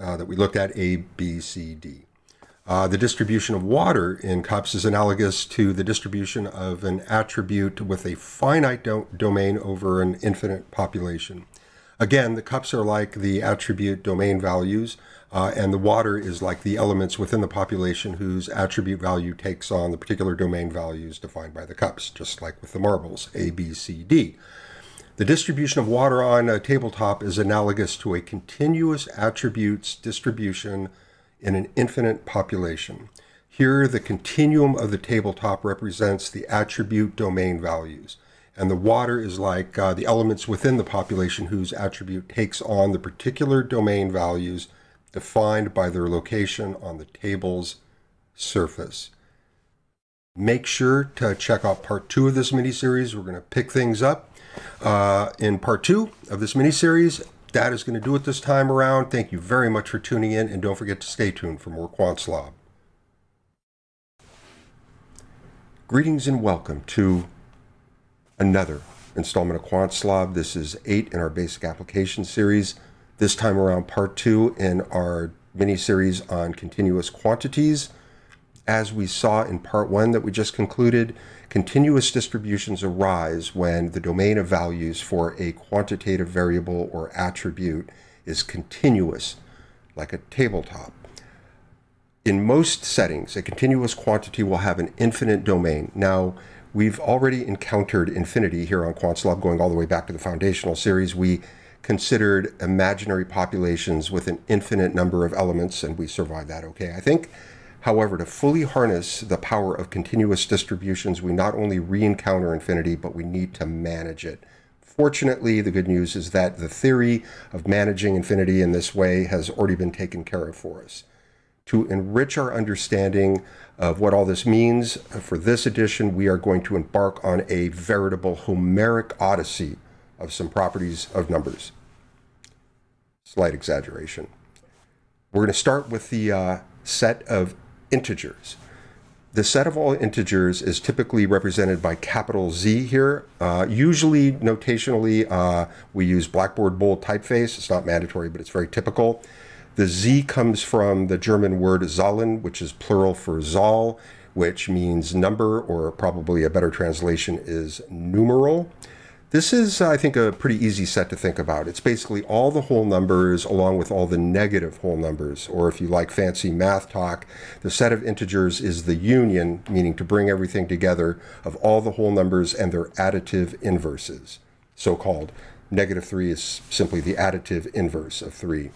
uh, that we looked at, A, B, C, D. Uh, the distribution of water in cups is analogous to the distribution of an attribute with a finite do- domain over an infinite population. Again, the cups are like the attribute domain values, uh, and the water is like the elements within the population whose attribute value takes on the particular domain values defined by the cups, just like with the marbles, A, B, C, D. The distribution of water on a tabletop is analogous to a continuous attributes distribution in an infinite population. Here, the continuum of the tabletop represents the attribute domain values and the water is like uh, the elements within the population whose attribute takes on the particular domain values defined by their location on the table's surface. Make sure to check out part two of this mini-series. We're going to pick things up uh, in part two of this mini-series. That is going to do it this time around. Thank you very much for tuning in, and don't forget to stay tuned for more Quantslob. Greetings and welcome to another installment of Quantslob. This is eight in our basic application series. This time around, part two in our mini series on continuous quantities. As we saw in part one that we just concluded, continuous distributions arise when the domain of values for a quantitative variable or attribute is continuous, like a tabletop. In most settings, a continuous quantity will have an infinite domain. Now, We've already encountered infinity here on Quantslob, going all the way back to the foundational series. We considered imaginary populations with an infinite number of elements, and we survived that okay, I think. However, to fully harness the power of continuous distributions, we not only re encounter infinity, but we need to manage it. Fortunately, the good news is that the theory of managing infinity in this way has already been taken care of for us. To enrich our understanding of what all this means. For this edition, we are going to embark on a veritable Homeric odyssey of some properties of numbers. Slight exaggeration. We're going to start with the uh, set of integers. The set of all integers is typically represented by capital Z here. Uh, usually, notationally, uh, we use Blackboard bold typeface. It's not mandatory, but it's very typical. The Z comes from the German word Zahlen, which is plural for Zahl, which means number, or probably a better translation is numeral. This is, I think, a pretty easy set to think about. It's basically all the whole numbers along with all the negative whole numbers, or if you like fancy math talk, the set of integers is the union, meaning to bring everything together, of all the whole numbers and their additive inverses, so called. Negative 3 is simply the additive inverse of 3.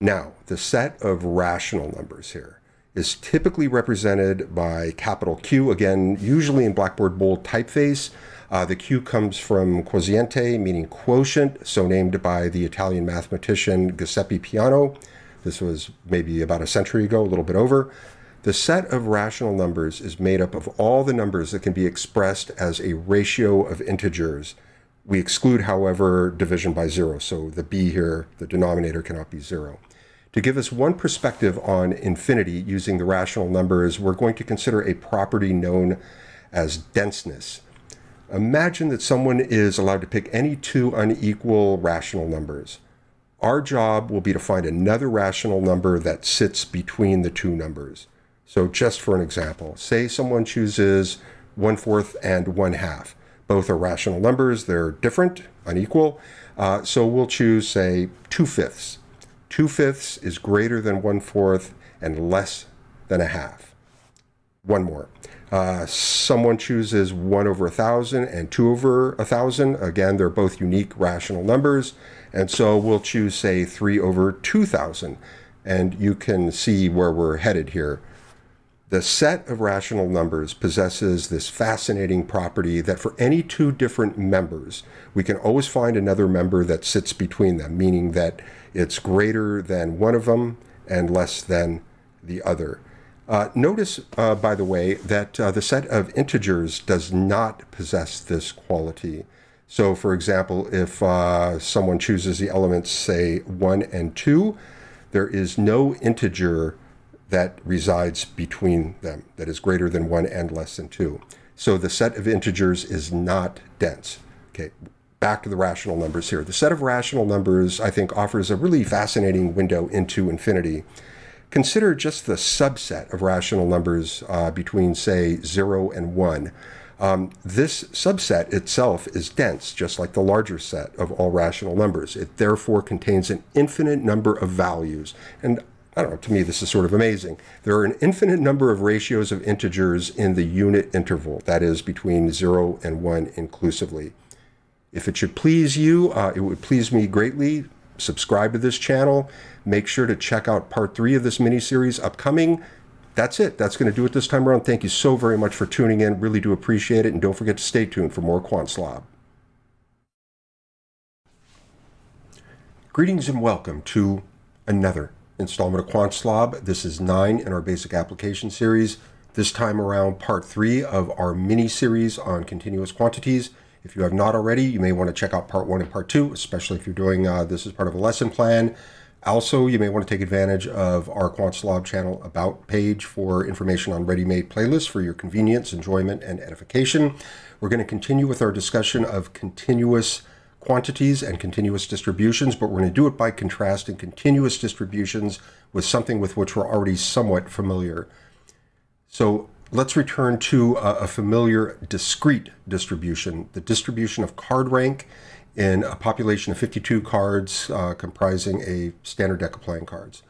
Now, the set of rational numbers here is typically represented by capital Q, again, usually in Blackboard Bold typeface. Uh, the Q comes from quoziente, meaning quotient, so named by the Italian mathematician Giuseppe Peano. This was maybe about a century ago, a little bit over. The set of rational numbers is made up of all the numbers that can be expressed as a ratio of integers We exclude, however, division by zero. So the b here, the denominator cannot be zero. To give us one perspective on infinity using the rational numbers, we're going to consider a property known as denseness. Imagine that someone is allowed to pick any two unequal rational numbers. Our job will be to find another rational number that sits between the two numbers. So just for an example, say someone chooses one fourth and one half. Both are rational numbers, they're different, unequal. Uh, so we'll choose, say, two fifths. Two fifths is greater than one fourth and less than a half. One more. Uh, someone chooses 1 over a 1,000 and 2 over a 1,000. Again, they're both unique rational numbers. And so we'll choose, say, 3 over 2,000. And you can see where we're headed here. The set of rational numbers possesses this fascinating property that for any two different members, we can always find another member that sits between them, meaning that it's greater than one of them and less than the other. Uh, notice, uh, by the way, that uh, the set of integers does not possess this quality. So, for example, if uh, someone chooses the elements, say, 1 and 2, there is no integer that resides between them that is greater than 1 and less than 2. So the set of integers is not dense. Okay, back to the rational numbers here. The set of rational numbers, I think, offers a really fascinating window into infinity. Consider just the subset of rational numbers uh, between, say, 0 and 1. Um, this subset itself is dense, just like the larger set of all rational numbers. It therefore contains an infinite number of values. And I don't know, to me, this is sort of amazing. There are an infinite number of ratios of integers in the unit interval, that is, between 0 and 1 inclusively. If it should please you, uh, it would please me greatly. Subscribe to this channel. Make sure to check out part three of this mini series upcoming. That's it. That's going to do it this time around. Thank you so very much for tuning in. Really do appreciate it. And don't forget to stay tuned for more QuantSlob. Greetings and welcome to another installment of QuantSlob. This is 9 in our basic application series. This time around, part 3 of our mini series on continuous quantities. If you have not already, you may want to check out part 1 and part 2, especially if you're doing uh, this as part of a lesson plan. Also, you may want to take advantage of our QuantSlob channel About page for information on ready-made playlists for your convenience, enjoyment, and edification. We're going to continue with our discussion of continuous quantities and continuous distributions, but we're going to do it by contrasting continuous distributions with something with which we're already somewhat familiar. So let's return to a, a familiar discrete distribution, the distribution of card rank in a population of 52 cards uh, comprising a standard deck of playing cards.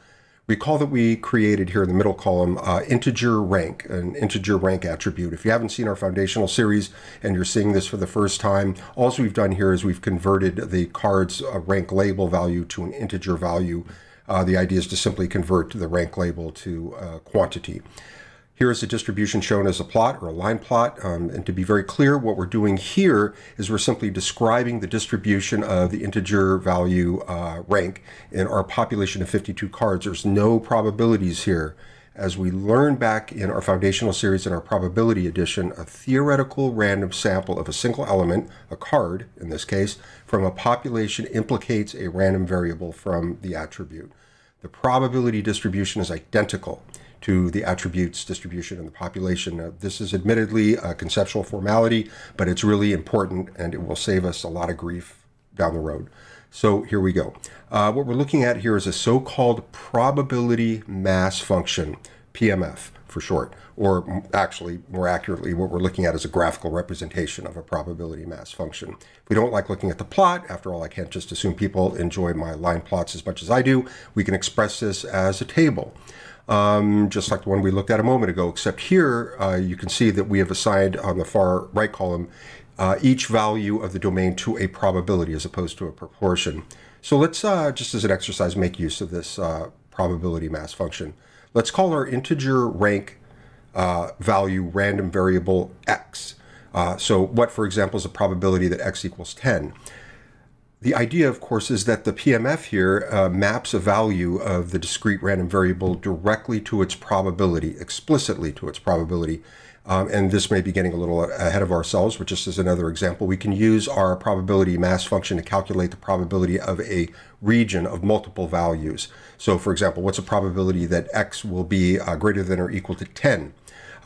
Recall that we created here in the middle column uh, integer rank, an integer rank attribute. If you haven't seen our foundational series and you're seeing this for the first time, all we've done here is we've converted the card's uh, rank label value to an integer value. Uh, the idea is to simply convert the rank label to uh, quantity. Here is a distribution shown as a plot or a line plot. Um, and to be very clear, what we're doing here is we're simply describing the distribution of the integer value uh, rank in our population of 52 cards. There's no probabilities here. As we learned back in our foundational series in our probability edition, a theoretical random sample of a single element, a card in this case, from a population implicates a random variable from the attribute. The probability distribution is identical to the attributes distribution and the population. Now, this is admittedly a conceptual formality, but it's really important and it will save us a lot of grief down the road. So here we go. Uh, what we're looking at here is a so-called probability mass function, PMF for short, or actually more accurately, what we're looking at is a graphical representation of a probability mass function. If we don't like looking at the plot, after all, I can't just assume people enjoy my line plots as much as I do, we can express this as a table um, just like the one we looked at a moment ago, except here uh, you can see that we have assigned on the far right column uh, each value of the domain to a probability as opposed to a proportion. So let's, uh, just as an exercise, make use of this uh, probability mass function. Let's call our integer rank uh, value random variable x. Uh, so what, for example, is the probability that x equals 10? The idea, of course, is that the PMF here uh, maps a value of the discrete random variable directly to its probability, explicitly to its probability. um, and this may be getting a little ahead of ourselves, but just as another example, we can use our probability mass function to calculate the probability of a region of multiple values. So, for example, what's the probability that x will be uh, greater than or equal to 10?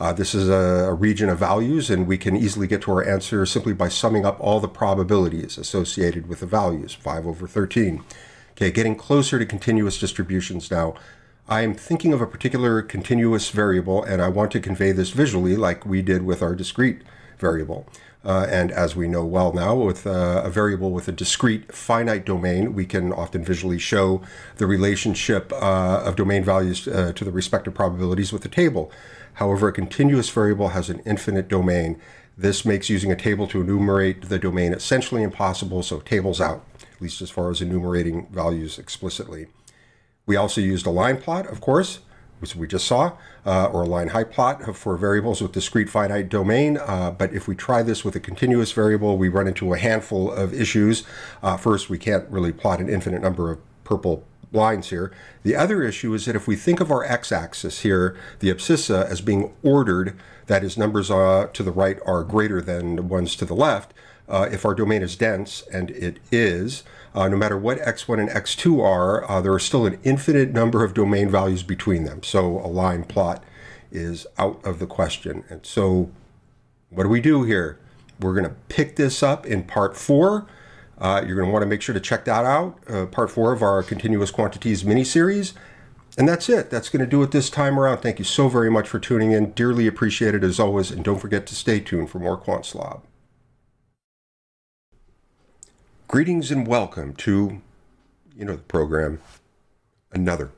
Uh, this is a, a, region of values, and we can easily get to our answer simply by summing up all the probabilities associated with the values, 5 over 13. Okay, getting closer to continuous distributions now. I'm thinking of a particular continuous variable and I want to convey this visually like we did with our discrete variable. Uh, and as we know well now, with uh, a variable with a discrete finite domain, we can often visually show the relationship uh, of domain values uh, to the respective probabilities with a table. However, a continuous variable has an infinite domain. This makes using a table to enumerate the domain essentially impossible, so tables out, at least as far as enumerating values explicitly. We also used a line plot, of course, which we just saw, uh, or a line height plot for variables with discrete finite domain. Uh, but if we try this with a continuous variable, we run into a handful of issues. Uh, first, we can't really plot an infinite number of purple lines here. The other issue is that if we think of our x-axis here, the abscissa, as being ordered, that is numbers uh, to the right are greater than the ones to the left, uh, if our domain is dense, and it is, uh, no matter what x1 and x2 are, uh, there are still an infinite number of domain values between them. So a line plot is out of the question. And so what do we do here? We're going to pick this up in part four. Uh, you're going to want to make sure to check that out, uh, part four of our continuous quantities mini series. And that's it. That's going to do it this time around. Thank you so very much for tuning in. Dearly appreciated as always. And don't forget to stay tuned for more QuantSlob. Greetings and welcome to, you know, the program, another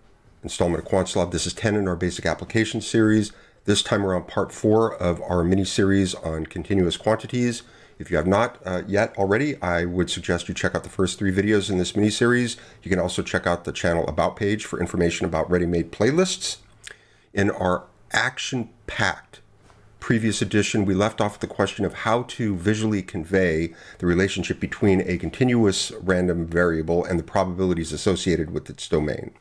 installment of QuantSlob. This is 10 in our basic application series. This time around, part four of our mini series on continuous quantities. If you have not uh, yet already, I would suggest you check out the first three videos in this mini series. You can also check out the channel About page for information about ready made playlists. In our action packed previous edition, we left off the question of how to visually convey the relationship between a continuous random variable and the probabilities associated with its domain.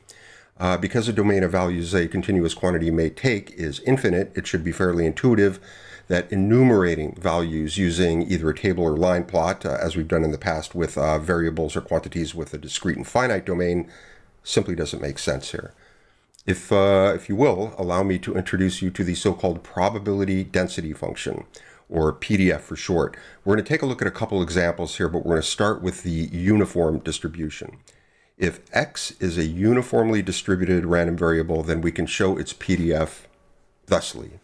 Uh, because a domain of values a continuous quantity may take is infinite, it should be fairly intuitive that enumerating values using either a table or line plot, uh, as we've done in the past with uh, variables or quantities with a discrete and finite domain, simply doesn't make sense here. If, uh, if you will, allow me to introduce you to the so-called probability density function, or PDF for short. We're going to take a look at a couple examples here, but we're going to start with the uniform distribution. If x is a uniformly distributed random variable, then we can show its PDF thusly.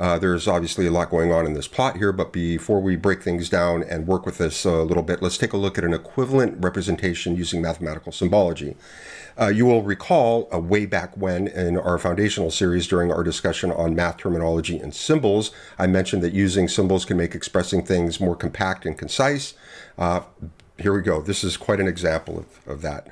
Uh, there's obviously a lot going on in this plot here, but before we break things down and work with this a little bit, let's take a look at an equivalent representation using mathematical symbology. Uh, you will recall uh, way back when in our foundational series during our discussion on math terminology and symbols, I mentioned that using symbols can make expressing things more compact and concise. Uh, here we go. This is quite an example of, of that.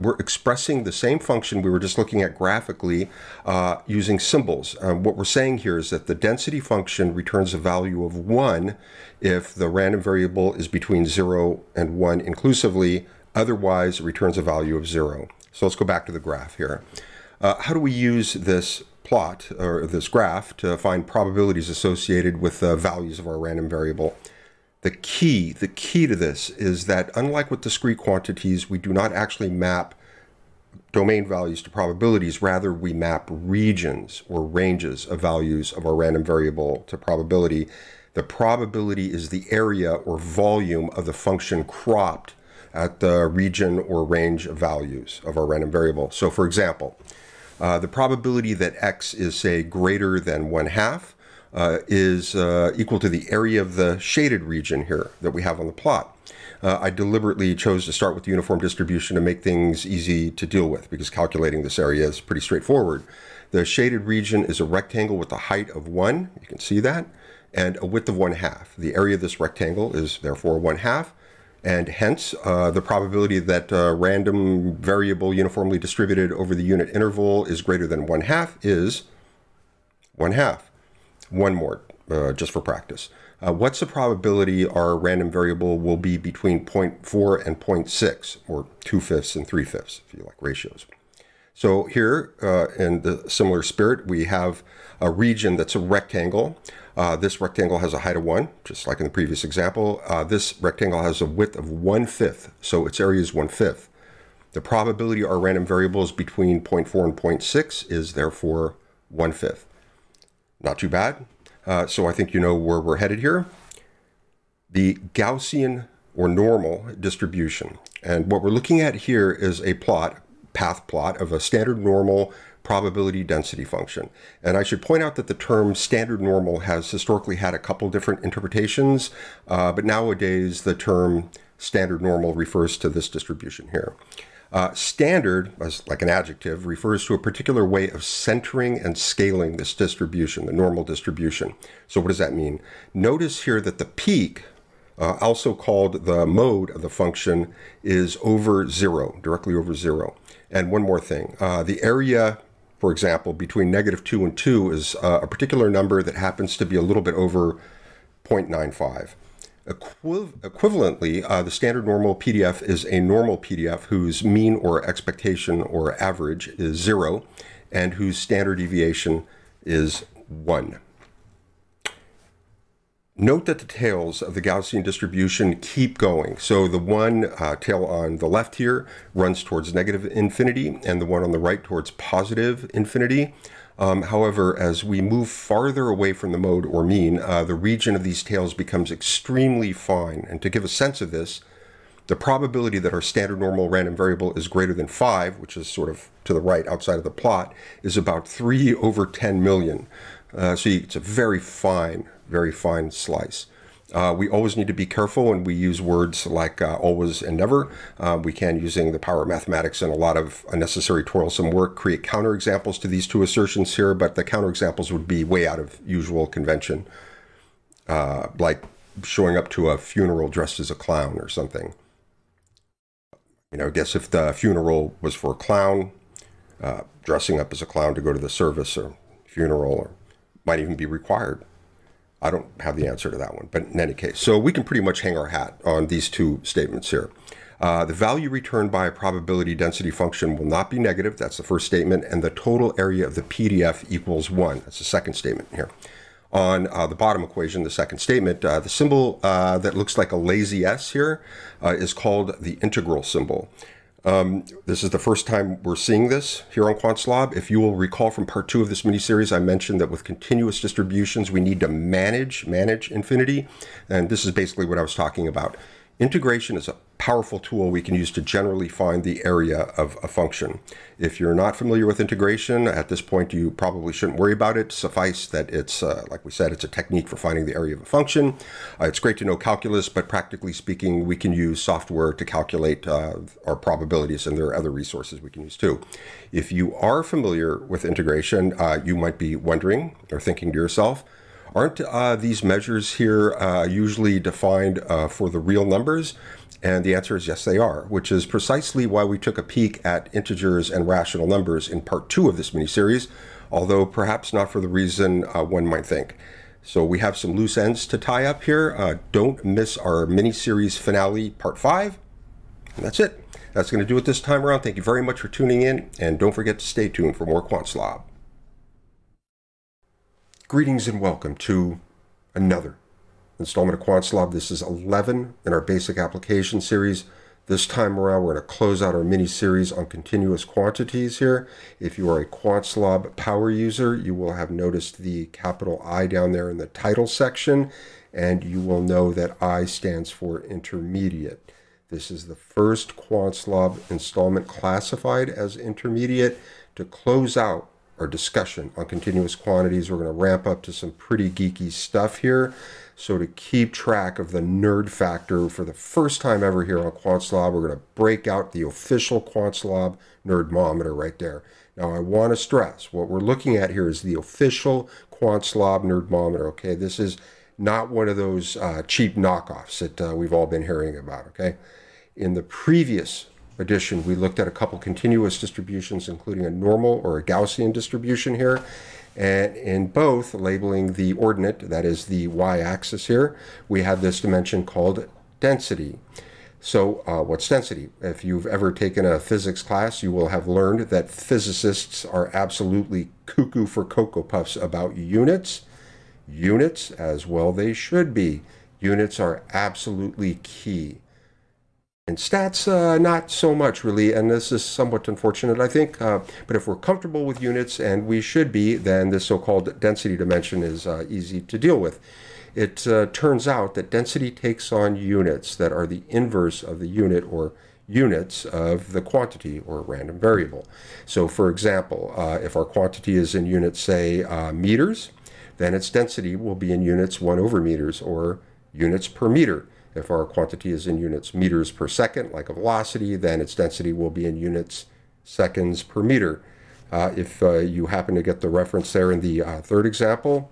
We're expressing the same function we were just looking at graphically uh, using symbols. Um, what we're saying here is that the density function returns a value of 1 if the random variable is between 0 and 1 inclusively, Otherwise, it returns a value of zero. So let's go back to the graph here. Uh, how do we use this plot or this graph to find probabilities associated with the values of our random variable? The key, the key to this is that unlike with discrete quantities, we do not actually map domain values to probabilities. Rather, we map regions or ranges of values of our random variable to probability. The probability is the area or volume of the function cropped at the region or range of values of our random variable. So for example, uh, the probability that x is, say, greater than 1 half uh, is uh, equal to the area of the shaded region here that we have on the plot. Uh, I deliberately chose to start with the uniform distribution to make things easy to deal with because calculating this area is pretty straightforward. The shaded region is a rectangle with a height of 1, you can see that, and a width of 1 half. The area of this rectangle is therefore 1 half, and hence uh, the probability that a uh, random variable uniformly distributed over the unit interval is greater than one half is one half. One more, uh, just for practice. Uh, what's the probability our random variable will be between 0.4 and 0.6, or 2 fifths and 3 fifths, if you like ratios? So here, uh, in the similar spirit, we have a region that's a rectangle. Uh, this rectangle has a height of 1, just like in the previous example. Uh, this rectangle has a width of 1 fifth, so its area is 1 fifth. The probability our random variable is between 0.4 and 0.6 is therefore 1 fifth. Not too bad. Uh, so I think you know where we're headed here. The Gaussian or normal distribution. And what we're looking at here is a plot, path plot, of a standard normal probability density function. And I should point out that the term standard normal has historically had a couple different interpretations, uh, but nowadays the term standard normal refers to this distribution here. Uh, standard, as like an adjective, refers to a particular way of centering and scaling this distribution, the normal distribution. So what does that mean? Notice here that the peak, uh, also called the mode of the function, is over zero, directly over zero. And one more thing, uh, the area, for example, between negative 2 and 2 is uh, a particular number that happens to be a little bit over 0.95. Equiv equivalently, uh, the standard normal PDF is a normal PDF whose mean or expectation or average is zero and whose standard deviation is one. Note that the tails of the Gaussian distribution keep going. So the one uh, tail on the left here runs towards negative infinity and the one on the right towards positive infinity. Um, however, as we move farther away from the mode or mean, uh, the region of these tails becomes extremely fine. And to give a sense of this, the probability that our standard normal random variable is greater than 5, which is sort of to the right outside of the plot, is about 3 over 10 million. Uh, so it's a very fine, very fine slice. Uh, we always need to be careful when we use words like uh, always and never. Uh, we can, using the power of mathematics and a lot of unnecessary toilsome work, create counterexamples to these two assertions here, but the counterexamples would be way out of usual convention, uh, like showing up to a funeral dressed as a clown or something. You know, I guess if the funeral was for a clown, uh, dressing up as a clown to go to the service or funeral or might even be required. I don't have the answer to that one, but in any case, so we can pretty much hang our hat on these two statements here. Uh, the value returned by a probability density function will not be negative. That's the first statement. And the total area of the PDF equals one. That's the second statement here. On uh, the bottom equation, the second statement, uh, the symbol uh, that looks like a lazy S here uh, is called the integral symbol. Um, this is the first time we're seeing this here on QuantSlob. If you will recall from part two of this mini-series, I mentioned that with continuous distributions, we need to manage, manage infinity. And this is basically what I was talking about. Integration is a powerful tool we can use to generally find the area of a function. If you're not familiar with integration, at this point you probably shouldn't worry about it. Suffice that it's, uh, like we said, it's a technique for finding the area of a function. Uh, it's great to know calculus, but practically speaking, we can use software to calculate uh, our probabilities, and there are other resources we can use too. If you are familiar with integration, uh, you might be wondering or thinking to yourself, Aren't uh, these measures here uh, usually defined uh, for the real numbers? And the answer is yes, they are, which is precisely why we took a peek at integers and rational numbers in part two of this mini-series, although perhaps not for the reason uh, one might think. So we have some loose ends to tie up here. Uh, don't miss our mini-series finale, part five. And that's it. That's going to do it this time around. Thank you very much for tuning in, and don't forget to stay tuned for more QuantSlob. Greetings and welcome to another installment of QuantSlob. This is 11 in our basic application series. This time around, we're going to close out our mini series on continuous quantities here. If you are a QuantSlob power user, you will have noticed the capital I down there in the title section, and you will know that I stands for intermediate. This is the first QuantSlob installment classified as intermediate to close out our discussion on continuous quantities. We're going to ramp up to some pretty geeky stuff here. So to keep track of the nerd factor for the first time ever here on QuantSlob, we're going to break out the official QuantSlob nerdmometer right there. Now I want to stress what we're looking at here is the official QuantSlob nerdmometer. Okay, this is not one of those uh, cheap knockoffs that uh, we've all been hearing about. Okay, in the previous edition, we looked at a couple continuous distributions, including a normal or a Gaussian distribution here. And in both, labeling the ordinate, that is the y-axis here, we have this dimension called density. So, uh, what's density? If you've ever taken a physics class, you will have learned that physicists are absolutely cuckoo for Cocoa Puffs about units. Units, as well, they should be. Units are absolutely key. In stats, uh, not so much really, and this is somewhat unfortunate, I think. Uh, but if we're comfortable with units, and we should be, then this so called density dimension is uh, easy to deal with. It uh, turns out that density takes on units that are the inverse of the unit or units of the quantity or random variable. So, for example, uh, if our quantity is in units, say uh, meters, then its density will be in units 1 over meters or units per meter. If our quantity is in units meters per second, like a velocity, then its density will be in units seconds per meter. Uh, if uh, you happen to get the reference there in the uh, third example,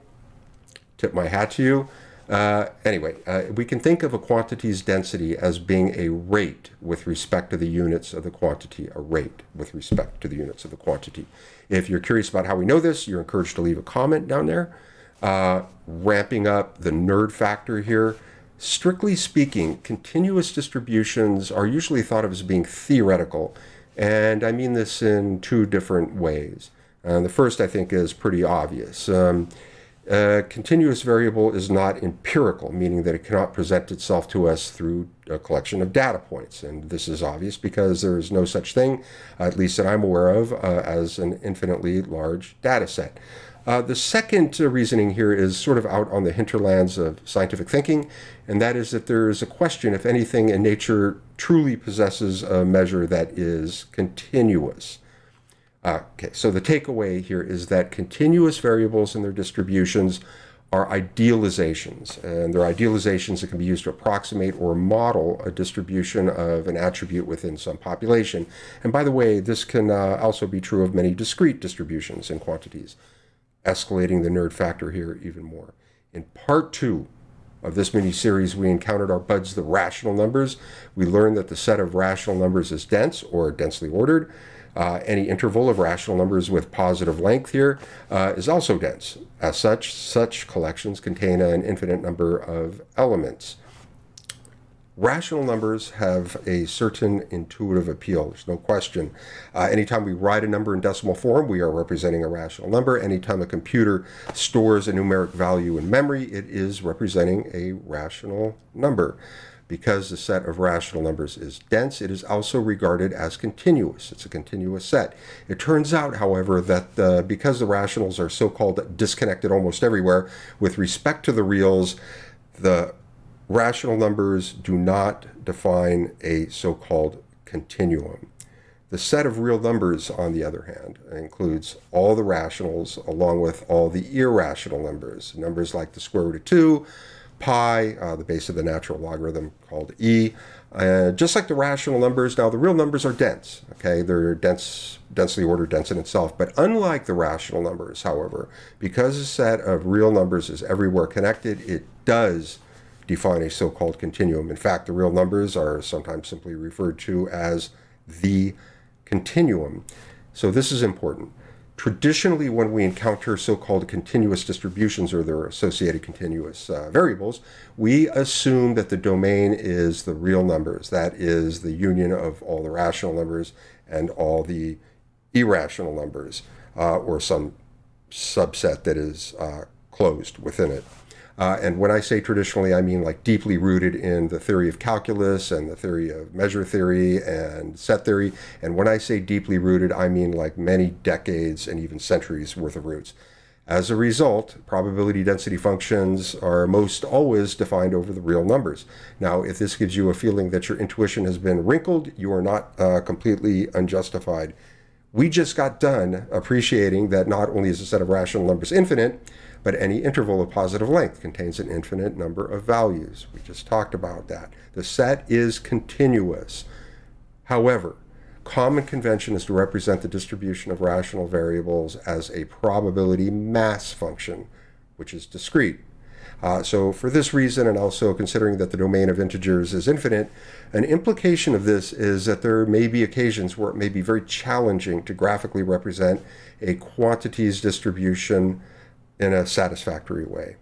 tip my hat to you. Uh, anyway, uh, we can think of a quantity's density as being a rate with respect to the units of the quantity, a rate with respect to the units of the quantity. If you're curious about how we know this, you're encouraged to leave a comment down there. Uh, ramping up the nerd factor here, Strictly speaking, continuous distributions are usually thought of as being theoretical, and I mean this in two different ways. Uh, the first, I think, is pretty obvious. Um, a continuous variable is not empirical, meaning that it cannot present itself to us through a collection of data points. And this is obvious because there is no such thing, at least that I'm aware of, uh, as an infinitely large data set. Uh, the second uh, reasoning here is sort of out on the hinterlands of scientific thinking, and that is that there is a question if anything in nature truly possesses a measure that is continuous. Uh, okay, so the takeaway here is that continuous variables and their distributions are idealizations, and they're idealizations that can be used to approximate or model a distribution of an attribute within some population. And by the way, this can uh, also be true of many discrete distributions and quantities escalating the nerd factor here even more. In part two of this mini series, we encountered our buds, the rational numbers. We learned that the set of rational numbers is dense or densely ordered. Uh, any interval of rational numbers with positive length here uh, is also dense. As such, such collections contain an infinite number of elements. Rational numbers have a certain intuitive appeal, there's no question. Uh, anytime we write a number in decimal form, we are representing a rational number. Anytime a computer stores a numeric value in memory, it is representing a rational number. Because the set of rational numbers is dense, it is also regarded as continuous. It's a continuous set. It turns out, however, that uh, because the rationals are so called disconnected almost everywhere, with respect to the reals, the Rational numbers do not define a so called continuum. The set of real numbers, on the other hand, includes all the rationals along with all the irrational numbers. Numbers like the square root of 2, pi, uh, the base of the natural logarithm called e. Uh, just like the rational numbers, now the real numbers are dense. Okay, they're dense, densely ordered, dense in itself. But unlike the rational numbers, however, because a set of real numbers is everywhere connected, it does define a so called continuum. In fact, the real numbers are sometimes simply referred to as the continuum. So, this is important. Traditionally, when we encounter so called continuous distributions or their associated continuous uh, variables, we assume that the domain is the real numbers. That is the union of all the rational numbers and all the irrational numbers, uh, or some subset that is uh, closed within it. Uh, and when I say traditionally, I mean like deeply rooted in the theory of calculus and the theory of measure theory and set theory. And when I say deeply rooted, I mean like many decades and even centuries worth of roots. As a result, probability density functions are most always defined over the real numbers. Now, if this gives you a feeling that your intuition has been wrinkled, you are not uh, completely unjustified. We just got done appreciating that not only is a set of rational numbers infinite, but any interval of positive length contains an infinite number of values. We just talked about that. The set is continuous. However, common convention is to represent the distribution of rational variables as a probability mass function, which is discrete. Uh, so, for this reason, and also considering that the domain of integers is infinite, an implication of this is that there may be occasions where it may be very challenging to graphically represent a quantities distribution in a satisfactory way.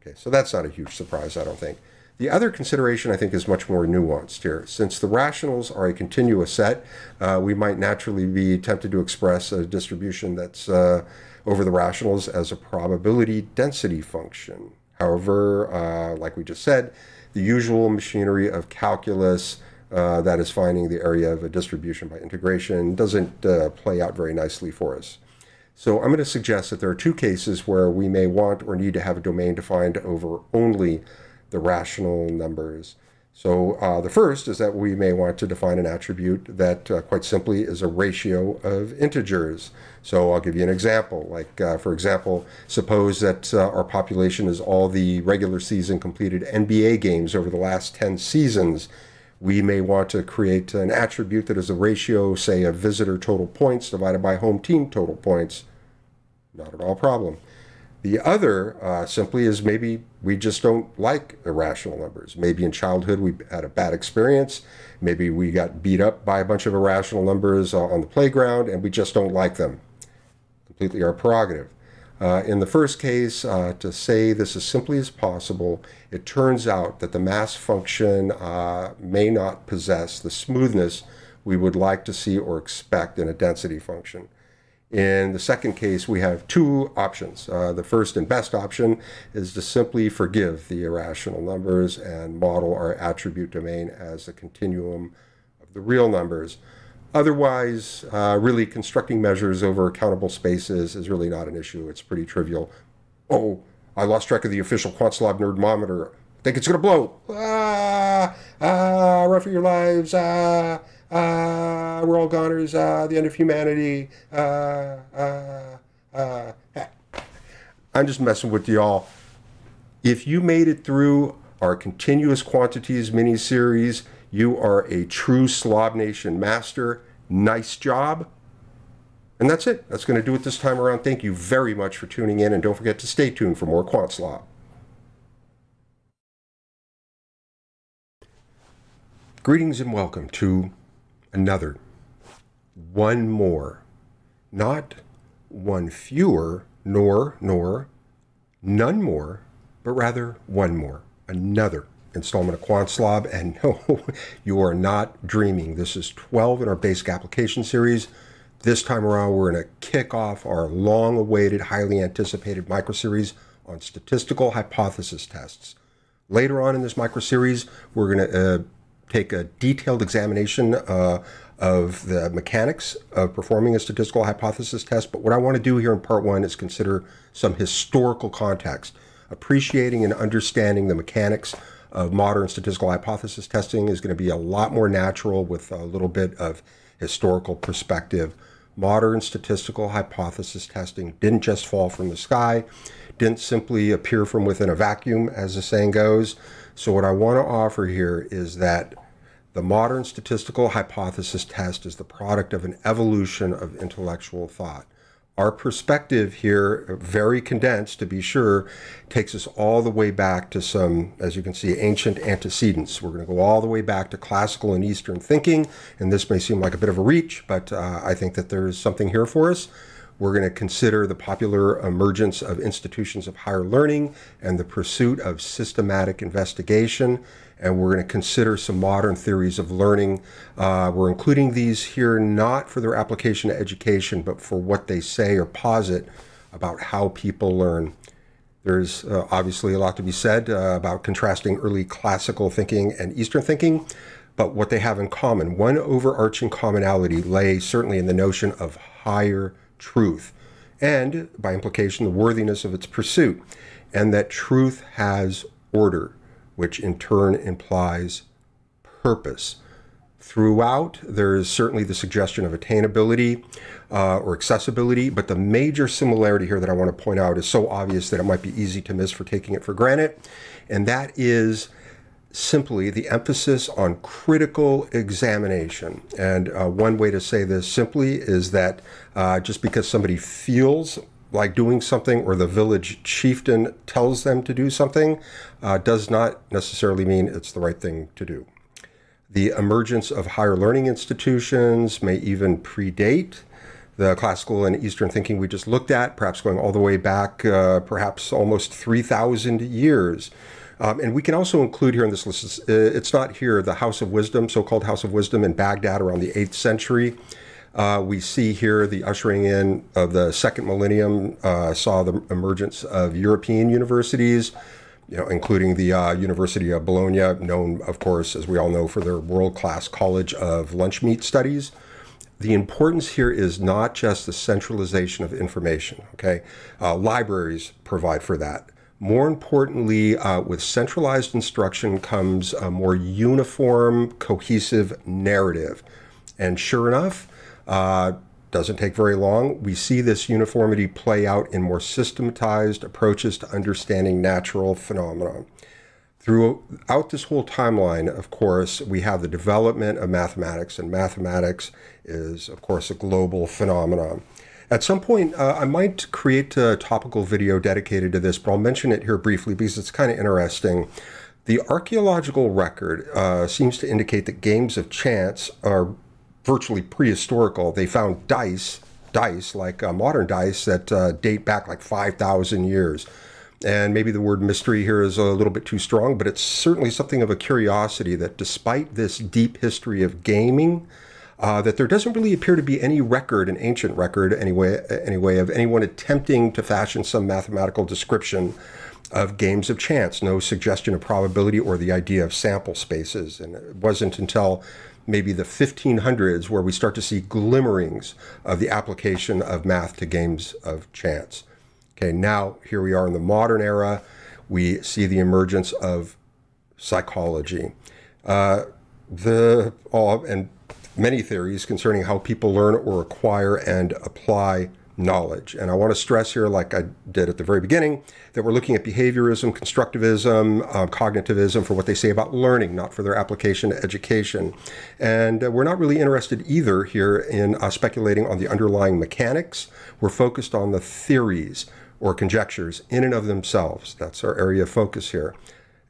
Okay, so that's not a huge surprise, I don't think. The other consideration, I think, is much more nuanced here. Since the rationals are a continuous set, uh, we might naturally be tempted to express a distribution that's uh, over the rationals as a probability density function. However, uh, like we just said, the usual machinery of calculus, uh, that is finding the area of a distribution by integration, doesn't uh, play out very nicely for us. So I'm going to suggest that there are two cases where we may want or need to have a domain defined over only the rational numbers. So uh, the first is that we may want to define an attribute that uh, quite simply is a ratio of integers. So I'll give you an example. Like, uh, for example, suppose that uh, our population is all the regular season completed NBA games over the last 10 seasons. We may want to create an attribute that is a ratio, say, of visitor total points divided by home team total points. Not at all problem. The other uh, simply is maybe we just don't like irrational numbers. Maybe in childhood we had a bad experience. Maybe we got beat up by a bunch of irrational numbers uh, on the playground and we just don't like them. Completely our prerogative. Uh, in the first case, uh, to say this as simply as possible, it turns out that the mass function uh, may not possess the smoothness we would like to see or expect in a density function. In the second case, we have two options. Uh, the first and best option is to simply forgive the irrational numbers and model our attribute domain as a continuum of the real numbers. Otherwise, uh, really constructing measures over countable spaces is really not an issue. It's pretty trivial. Oh, I lost track of the official QuantSlob nerdmometer. I think it's going to blow. Ah, ah, run for your lives. Ah uh, we're all goners, uh, the end of humanity. Uh, uh, uh. I'm just messing with y'all. If you made it through our continuous quantities mini series, you are a true Slob Nation master. Nice job. And that's it. That's going to do it this time around. Thank you very much for tuning in, and don't forget to stay tuned for more QuantSlob. Greetings and welcome to another, one more, not one fewer, nor, nor, none more, but rather one more, another installment of QuantSlob. And *laughs* no, you are not dreaming. This is 12 in our basic application series. This time around, we're going to kick off our long awaited, highly anticipated micro series on statistical hypothesis tests. Later on in this micro series, we're going to uh, take a detailed examination uh, of the mechanics of performing a statistical hypothesis test. But what I want to do here in part one is consider some historical context. Appreciating and understanding the mechanics of modern statistical hypothesis testing is going to be a lot more natural with a little bit of historical perspective. Modern statistical hypothesis testing didn't just fall from the sky, didn't simply appear from within a vacuum, as the saying goes. So, what I want to offer here is that the modern statistical hypothesis test is the product of an evolution of intellectual thought. Our perspective here, very condensed to be sure, takes us all the way back to some, as you can see, ancient antecedents. We're going to go all the way back to classical and Eastern thinking, and this may seem like a bit of a reach, but uh, I think that there's something here for us. We're going to consider the popular emergence of institutions of higher learning and the pursuit of systematic investigation. And we're going to consider some modern theories of learning. Uh, we're including these here not for their application to education, but for what they say or posit about how people learn. There's uh, obviously a lot to be said uh, about contrasting early classical thinking and Eastern thinking, but what they have in common, one overarching commonality lay certainly in the notion of higher truth, and by implication, the worthiness of its pursuit, and that truth has order, which in turn implies purpose. Throughout, there is certainly the suggestion of attainability uh, or accessibility, but the major similarity here that I want to point out is so obvious that it might be easy to miss for taking it for granted, and that is simply the emphasis on critical examination. And uh, one way to say this simply is that uh, just because somebody feels like doing something or the village chieftain tells them to do something uh, does not necessarily mean it's the right thing to do. The emergence of higher learning institutions may even predate the classical and Eastern thinking we just looked at, perhaps going all the way back, uh, perhaps almost 3,000 years. Um, and we can also include here in this list, uh, it's not here, the House of Wisdom, so called House of Wisdom in Baghdad around the 8th century. Uh, we see here the ushering in of the second millennium uh, saw the emergence of European universities, you know, including the uh, University of Bologna, known, of course, as we all know, for their world-class College of Lunch Meat Studies. The importance here is not just the centralization of information. Okay, uh, libraries provide for that. More importantly, uh, with centralized instruction comes a more uniform, cohesive narrative. And sure enough, uh, doesn't take very long. We see this uniformity play out in more systematized approaches to understanding natural phenomena. Throughout this whole timeline, of course, we have the development of mathematics, and mathematics is, of course, a global phenomenon. At some point, uh, I might create a topical video dedicated to this, but I'll mention it here briefly because it's kind of interesting. The archaeological record uh, seems to indicate that games of chance are virtually prehistorical. They found dice, dice like uh, modern dice that uh, date back like 5,000 years. And maybe the word mystery here is a little bit too strong, but it's certainly something of a curiosity that despite this deep history of gaming, uh, that there doesn't really appear to be any record, an ancient record anyway, anyway, of anyone attempting to fashion some mathematical description of games of chance, no suggestion of probability or the idea of sample spaces. And it wasn't until maybe the 1500s where we start to see glimmerings of the application of math to games of chance. Okay, now here we are in the modern era. We see the emergence of psychology. Uh, the all and many theories concerning how people learn or acquire and apply knowledge. And I want to stress here, like I did at the very beginning, that we're looking at behaviorism, constructivism, uh, cognitivism for what they say about learning, not for their application to education. And uh, we're not really interested either here in uh, speculating on the underlying mechanics. We're focused on the theories or conjectures in and of themselves. That's our area of focus here.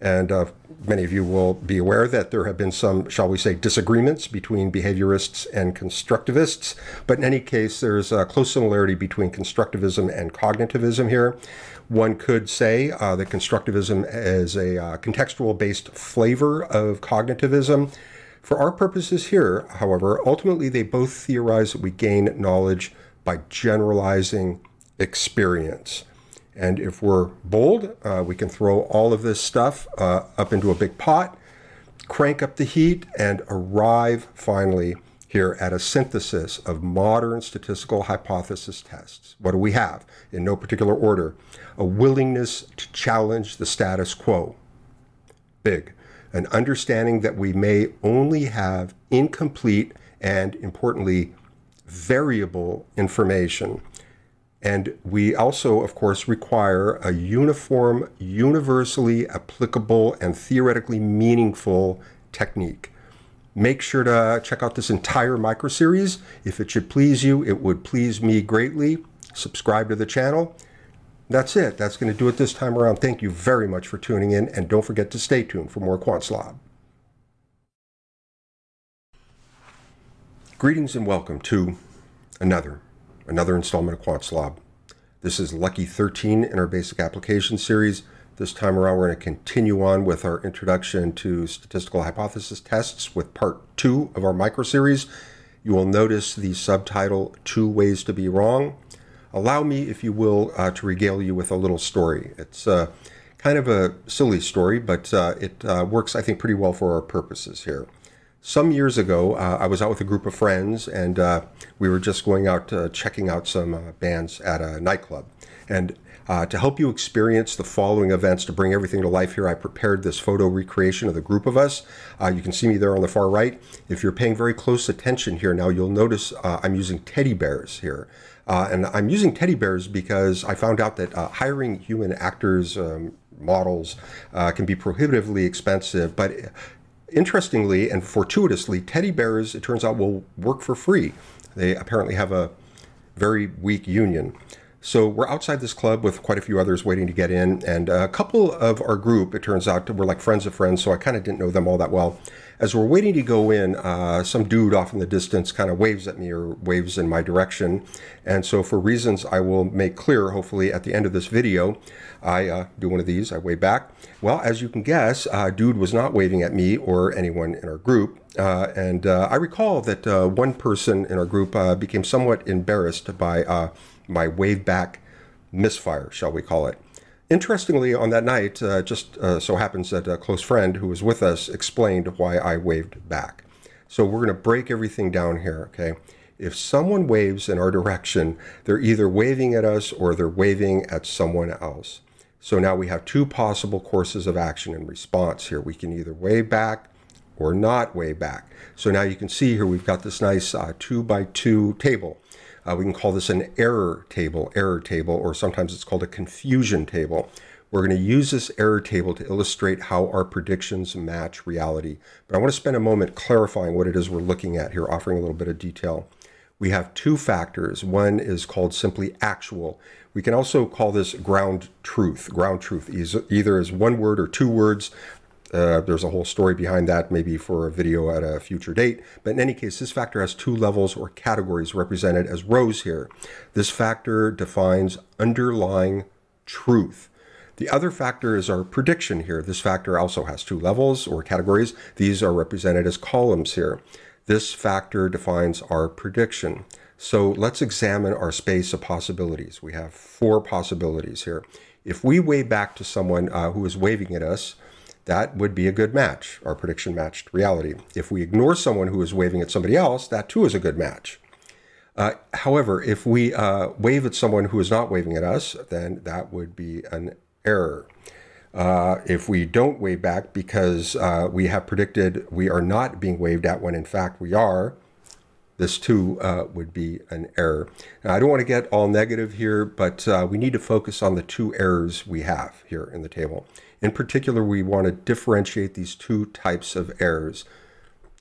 And uh, many of you will be aware that there have been some, shall we say, disagreements between behaviorists and constructivists. But in any case, there's a close similarity between constructivism and cognitivism here. One could say uh, that constructivism is a uh, contextual based flavor of cognitivism. For our purposes here, however, ultimately they both theorize that we gain knowledge by generalizing experience. And if we're bold, uh, we can throw all of this stuff uh, up into a big pot, crank up the heat, and arrive finally here at a synthesis of modern statistical hypothesis tests. What do we have? In no particular order, a willingness to challenge the status quo. Big. An understanding that we may only have incomplete and, importantly, variable information and we also, of course, require a uniform, universally applicable, and theoretically meaningful technique. Make sure to check out this entire micro series. If it should please you, it would please me greatly. Subscribe to the channel. That's it. That's going to do it this time around. Thank you very much for tuning in, and don't forget to stay tuned for more QuantSlob. Greetings and welcome to another another installment of QuantSlob. This is Lucky 13 in our basic application series. This time around, we're going to continue on with our introduction to statistical hypothesis tests with part two of our micro series. You will notice the subtitle, Two Ways to Be Wrong. Allow me, if you will, uh, to regale you with a little story. It's uh, kind of a silly story, but uh, it uh, works, I think, pretty well for our purposes here some years ago, uh, I was out with a group of friends, and uh, we were just going out uh, checking out some uh, bands at a nightclub. And uh, to help you experience the following events, to bring everything to life here, I prepared this photo recreation of the group of us. Uh, you can see me there on the far right. If you're paying very close attention here now, you'll notice I'm using teddy bears here. and I'm using teddy bears because I found out that hiring human actors, um, models, can be prohibitively expensive, but interestingly and fortuitously, teddy bears, it turns out, will work for free. They apparently have a very weak union. So we're outside this club with quite a few others waiting to get in, and a couple of our group, it turns out, were like friends of friends, so I kind of didn't know them all that well. As we're waiting to go in, uh, some dude off in the distance kind of waves at me or waves in my direction, and so for reasons I will make clear, hopefully at the end of this video, I uh, do one of these. I wave back. Well, as you can guess, uh, dude was not waving at me or anyone in our group. Uh, and uh, I recall that uh, one person in our group became somewhat embarrassed by my wave back misfire, shall we call it. Interestingly, on that night, uh, just so happens that a close friend who was with us explained why I waved back. So we're going to break everything down here, okay? If someone waves in our direction, they're either waving at us or they're waving at someone else. So now we have two possible courses of action and response here. We can either wave back or not wave back. So now you can see here we've got this nice uh, two by two table. Uh, we can call this an error table, error table, or sometimes it's called a confusion table. We're going to use this error table to illustrate how our predictions match reality. But I want to spend a moment clarifying what it is we're looking at here, offering a little bit of detail. We have two factors. One is called simply actual. We can also call this ground truth. Ground truth either as one word or two words. Uh, there's a whole story behind that, maybe for a video at a future date. But in any case, this factor has two levels or categories represented as rows here. This factor defines underlying truth. The other factor is our prediction here. This factor also has two levels or categories. These are represented as columns here. This factor defines our prediction. So let's examine our space of possibilities. We have four possibilities here. If we wave back to someone uh, who is waving at us, that would be a good match. Our prediction matched reality. If we ignore someone who is waving at somebody else, that too is a good match. Uh, however, if we uh, wave at someone who is not waving at us, then that would be an error. Uh, if we don't wave back because uh, we have predicted we are not being waved at when in fact we are, this too uh, would be an error. Now, I don't want to get all negative here, but uh, we need to focus on the two errors we have here in the table. In particular, we want to differentiate these two types of errors.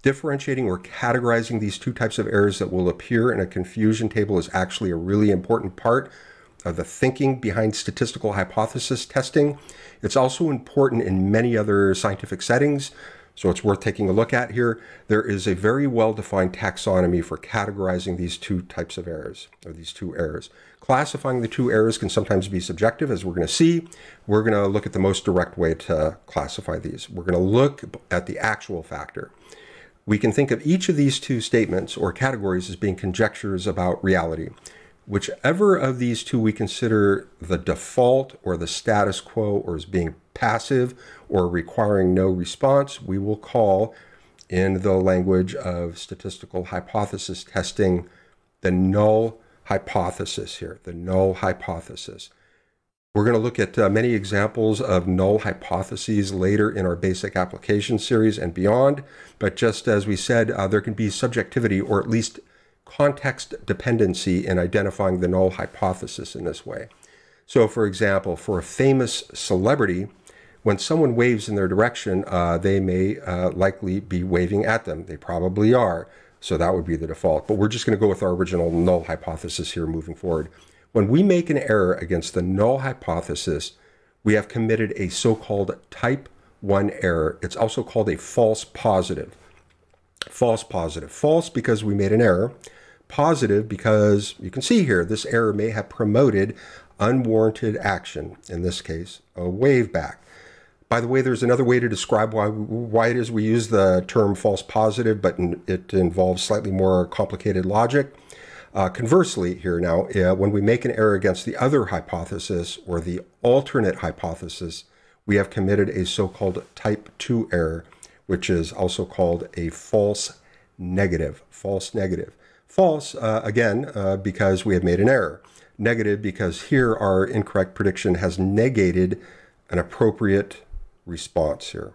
Differentiating or categorizing these two types of errors that will appear in a confusion table is actually a really important part of the thinking behind statistical hypothesis testing. It's also important in many other scientific settings, so it's worth taking a look at here. There is a very well-defined taxonomy for categorizing these two types of errors, or these two errors. Classifying the two errors can sometimes be subjective, as we're going to see. We're going to look at the most direct way to classify these. We're going to look at the actual factor. We can think of each of these two statements or categories as being conjectures about reality. Whichever of these two we consider the default or the status quo or as being passive or requiring no response, we will call, in the language of statistical hypothesis testing, the null hypothesis here, the null hypothesis. We're going to look at uh, many examples of null hypotheses later in our basic application series and beyond. But just as we said, uh, there can be subjectivity or at least context dependency in identifying the null hypothesis in this way. So, for example, for a famous celebrity, when someone waves in their direction, uh, they may uh, likely be waving at them. They probably are. So that would be the default. But we're just going to go with our original null hypothesis here moving forward. When we make an error against the null hypothesis, we have committed a so-called type 1 error. It's also called a false positive. False positive. False because we made an error. Positive because you can see here this error may have promoted unwarranted action, in this case, a wave back. By the way, there's another way to describe why, why it is we use the term false positive, but it involves slightly more complicated logic. Uh, conversely, here now, uh, when we make an error against the other hypothesis or the alternate hypothesis, we have committed a so-called type 2 error, which is also called a false negative. False negative. False, uh, again, uh, because we have made an error. Negative because here our incorrect prediction has negated an appropriate response here,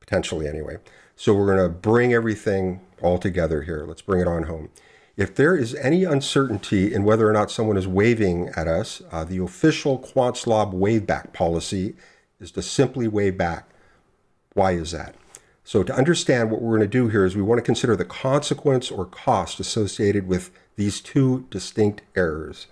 potentially anyway. So we're going to bring everything all together here. Let's bring it on home. If there is any uncertainty in whether or not someone is waving at us, uh, the official QuantSlob waveback policy is to simply wave back. Why is that? So to understand what we're going to do here is we want to consider the consequence or cost associated with these two distinct errors.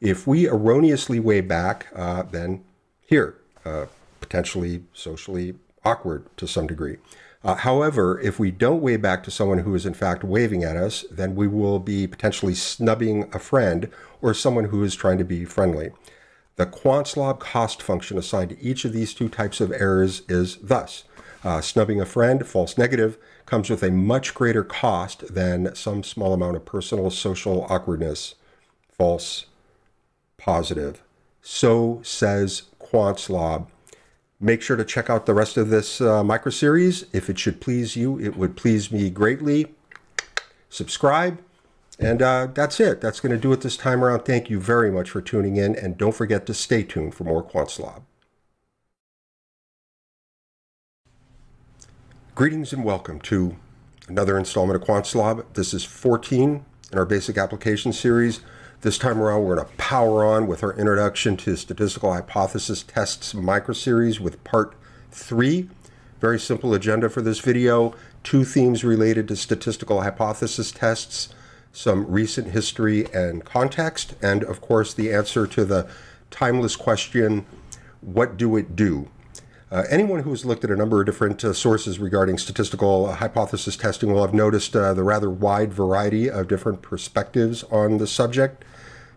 If we erroneously wave back, uh, then here, uh, potentially socially awkward to some degree. Uh, however, if we don't wave back to someone who is in fact waving at us, then we will be potentially snubbing a friend or someone who is trying to be friendly. The QuantSlob cost function assigned to each of these two types of errors is thus. Uh, snubbing a friend, false negative, comes with a much greater cost than some small amount of personal social awkwardness, false positive. So says QuantSlob. Make sure to check out the rest of this uh, micro series. If it should please you, it would please me greatly. Subscribe. And uh, that's it. That's going to do it this time around. Thank you very much for tuning in. And don't forget to stay tuned for more QuantSlob. Greetings and welcome to another installment of QuantSlob. This is 14 in our basic application series. This time around, we're going to power on with our introduction to statistical hypothesis tests microseries with part three. Very simple agenda for this video. Two themes related to statistical hypothesis tests, some recent history and context, and of course, the answer to the timeless question, what do it do? Uh, anyone who has looked at a number of different uh, sources regarding statistical uh, hypothesis testing will have noticed uh, the rather wide variety of different perspectives on the subject.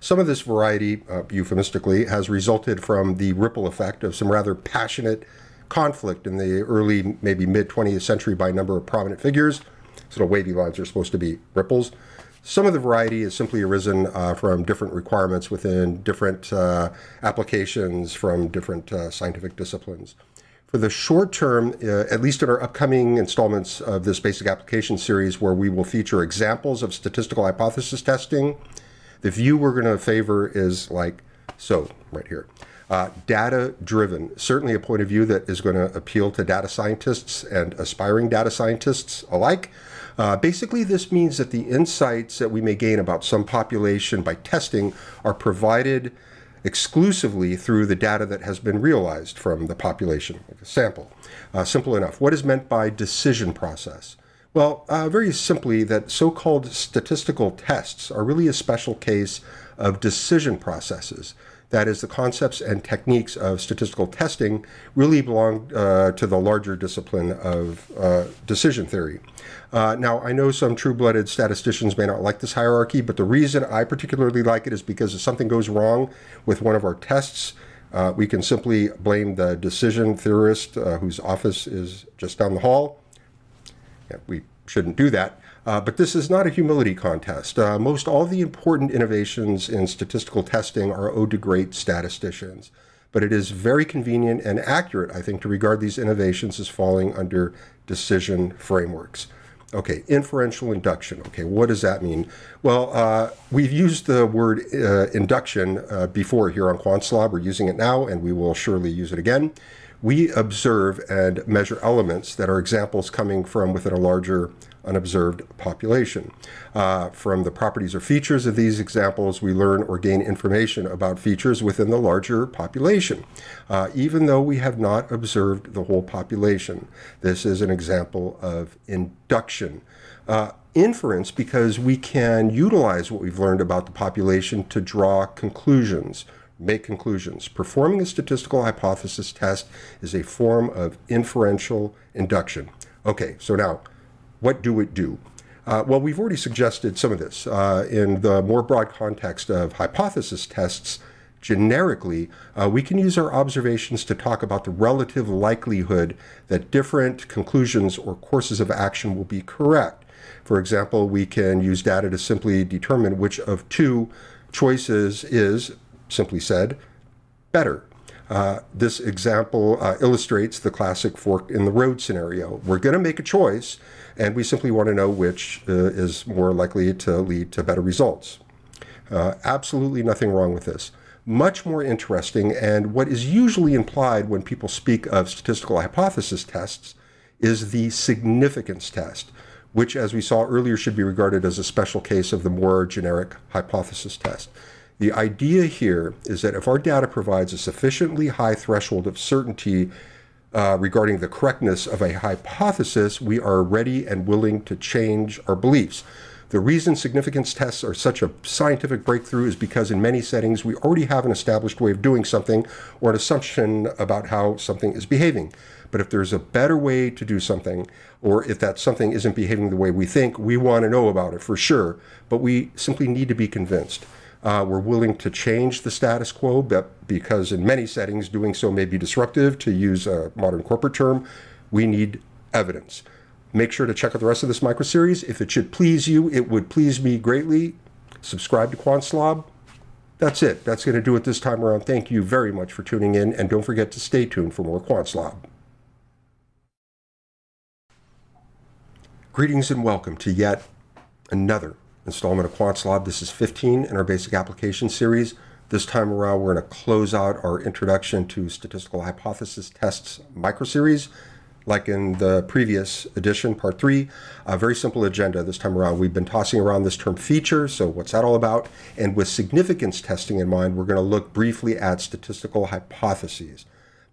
Some of this variety, uh, euphemistically, has resulted from the ripple effect of some rather passionate conflict in the early, maybe mid 20th century by a number of prominent figures. Sort of wavy lines are supposed to be ripples. Some of the variety has simply arisen uh, from different requirements within different uh, applications from different uh, scientific disciplines. For the short term, uh, at least in our upcoming installments of this basic application series, where we will feature examples of statistical hypothesis testing, the view we're going to favor is like so, right here. Uh, data driven, certainly a point of view that is going to appeal to data scientists and aspiring data scientists alike. Uh, basically, this means that the insights that we may gain about some population by testing are provided exclusively through the data that has been realized from the population, like sample. Uh, simple enough. What is meant by decision process? Well, uh, very simply, that so called statistical tests are really a special case of decision processes. That is, the concepts and techniques of statistical testing really belong uh, to the larger discipline of uh, decision theory. Uh, now, I know some true blooded statisticians may not like this hierarchy, but the reason I particularly like it is because if something goes wrong with one of our tests, uh, we can simply blame the decision theorist uh, whose office is just down the hall we shouldn't do that. Uh, but this is not a humility contest. Uh, most all the important innovations in statistical testing are owed to great statisticians. But it is very convenient and accurate, I think, to regard these innovations as falling under decision frameworks. Okay, inferential induction. Okay, what does that mean? Well, uh, we've used the word uh, induction uh, before here on QuantSlob. We're using it now, and we will surely use it again we observe and measure elements that are examples coming from within a larger unobserved population. Uh, from the properties or features of these examples, we learn or gain information about features within the larger population, uh, even though we have not observed the whole population. This is an example of induction. Uh, inference because we can utilize what we've learned about the population to draw conclusions make conclusions. Performing a statistical hypothesis test is a form of inferential induction. Okay, so now, what do it do? Uh, well, we've already suggested some of this. Uh, in the more broad context of hypothesis tests, generically, uh, we can use our observations to talk about the relative likelihood that different conclusions or courses of action will be correct. For example, we can use data to simply determine which of two choices is simply said, better. Uh, this example uh, illustrates the classic fork in the road scenario. We're going to make a choice, and we simply want to know which uh, is more likely to lead to better results. Uh, absolutely nothing wrong with this. Much more interesting, and what is usually implied when people speak of statistical hypothesis tests, is the significance test, which, as we saw earlier, should be regarded as a special case of the more generic hypothesis test. The idea here is that if our data provides a sufficiently high threshold of certainty uh, regarding the correctness of a hypothesis, we are ready and willing to change our beliefs. The reason significance tests are such a scientific breakthrough is because in many settings we already have an established way of doing something or an assumption about how something is behaving. But if there's a better way to do something, or if that something isn't behaving the way we think, we want to know about it for sure, but we simply need to be convinced. Uh, we're willing to change the status quo but because in many settings doing so may be disruptive, to use a modern corporate term. We need evidence. Make sure to check out the rest of this micro series. If it should please you, it would please me greatly. Subscribe to QuantSlob. That's it. That's going to do it this time around. Thank you very much for tuning in, and don't forget to stay tuned for more QuantSlob. Greetings and welcome to yet another installment of QuantSlob. This is 15 in our basic application series. This time around, we're going to close out our introduction to statistical hypothesis tests micro series like in the previous edition, part three, a very simple agenda this time around. We've been tossing around this term feature, so what's that all about? And with significance testing in mind, we're going to look briefly at statistical hypotheses.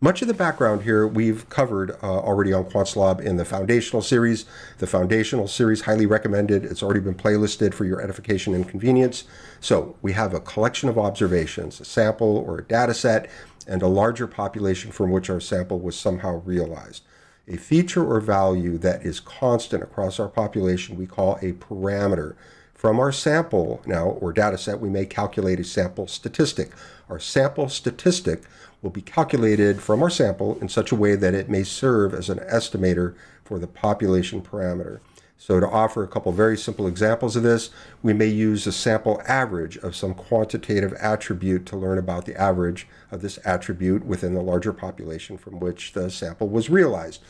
Much of the background here we've covered uh, already on QuantSlob in the foundational series. The foundational series, highly recommended. It's already been playlisted for your edification and convenience. So we have a collection of observations, a sample or a data set, and a larger population from which our sample was somehow realized a feature or value that is constant across our population we call a parameter. From our sample now, or data set, we may calculate a sample statistic. Our sample statistic will be calculated from our sample in such a way that it may serve as an estimator for the population parameter. So to offer a couple very simple examples of this, we may use a sample average of some quantitative attribute to learn about the average of this attribute within the larger population from which the sample was realized.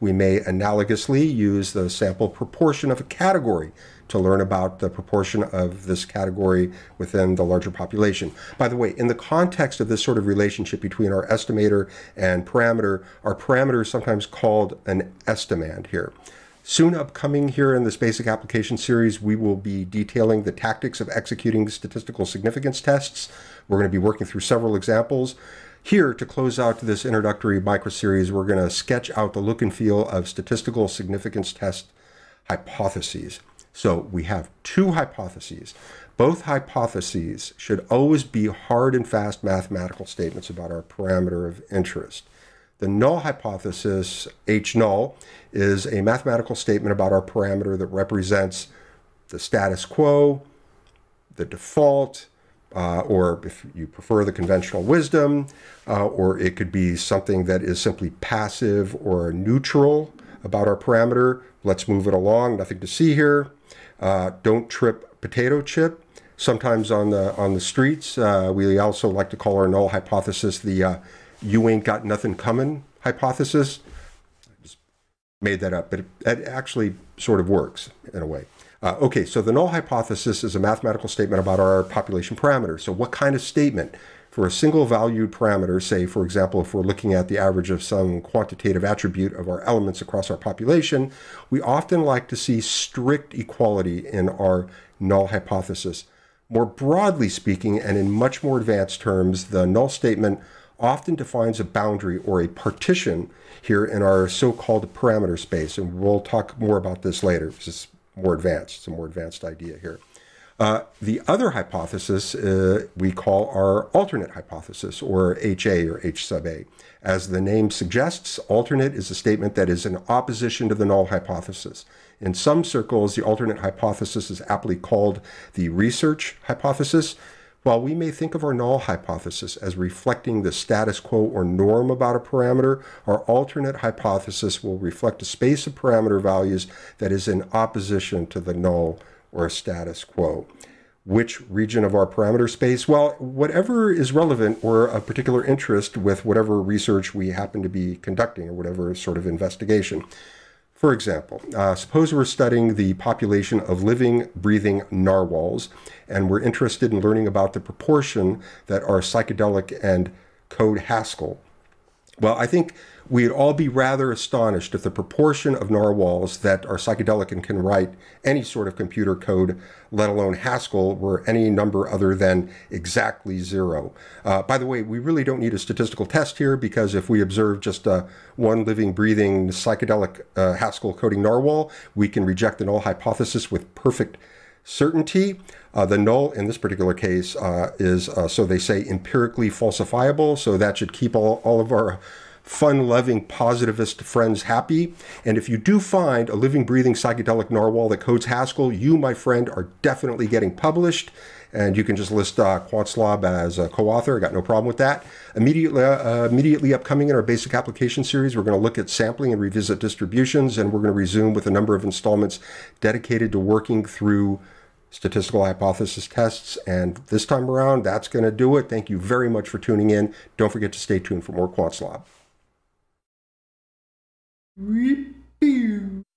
We may analogously use the sample proportion of a category to learn about the proportion of this category within the larger population. By the way, in the context of this sort of relationship between our estimator and parameter, our parameter is sometimes called an estimand here. Soon upcoming here in this basic application series, we will be detailing the tactics of executing statistical significance tests. We're going to be working through several examples. Here, to close out this introductory micro series, we're going to sketch out the look and feel of statistical significance test hypotheses. So we have two hypotheses. Both hypotheses should always be hard and fast mathematical statements about our parameter of interest. The null hypothesis, H null, is a mathematical statement about our parameter that represents the status quo, the default, uh, or if you prefer the conventional wisdom, uh, or it could be something that is simply passive or neutral about our parameter. Let's move it along. Nothing to see here. Uh, don't trip potato chip. Sometimes on the on the streets, uh, we also like to call our null hypothesis the uh, you ain't got nothing coming hypothesis. I just made that up, but it, it actually sort of works in a way. Uh, okay, so the null hypothesis is a mathematical statement about our population parameter. So what kind of statement for a single valued parameter, say, for example, if we're looking at the average of some quantitative attribute of our elements across our population, we often like to see strict equality in our null hypothesis. More broadly speaking, and in much more advanced terms, the null statement often defines a boundary or a partition here in our so-called parameter space. And we'll talk more about this later. This is more advanced. It's a more advanced idea here. Uh, the other hypothesis uh, we call our alternate hypothesis, or HA or H sub A. As the name suggests, alternate is a statement that is in opposition to the null hypothesis. In some circles, the alternate hypothesis is aptly called the research hypothesis, while we may think of our null hypothesis as reflecting the status quo or norm about a parameter, our alternate hypothesis will reflect a space of parameter values that is in opposition to the null or status quo. Which region of our parameter space? Well, whatever is relevant or of particular interest with whatever research we happen to be conducting or whatever sort of investigation. For example, uh, suppose we're studying the population of living, breathing narwhals, and we're interested in learning about the proportion that are psychedelic and code Haskell. Well, I think we'd all be rather astonished if the proportion of narwhals that are psychedelic and can write any sort of computer code, let alone Haskell, were any number other than exactly zero. Uh, by the way, we really don't need a statistical test here because if we observe just uh, one living, breathing, psychedelic uh, Haskell coding narwhal, we can reject the null hypothesis with perfect certainty. Uh, the null in this particular case uh, is, uh, so they say, empirically falsifiable. So that should keep all, all of our fun loving positivist friends happy. And if you do find a living, breathing psychedelic narwhal that codes Haskell, you, my friend, are definitely getting published. And you can just list uh, as a co-author. I got no problem with that. Immediately, uh, immediately upcoming in our basic application series, we're going to look at sampling and revisit distributions, and we're going to resume with a number of installments dedicated to working through statistical hypothesis tests. And this time around, that's going to do it. Thank you very much for tuning in. Don't forget to stay tuned for more QuantSlob. Repeat.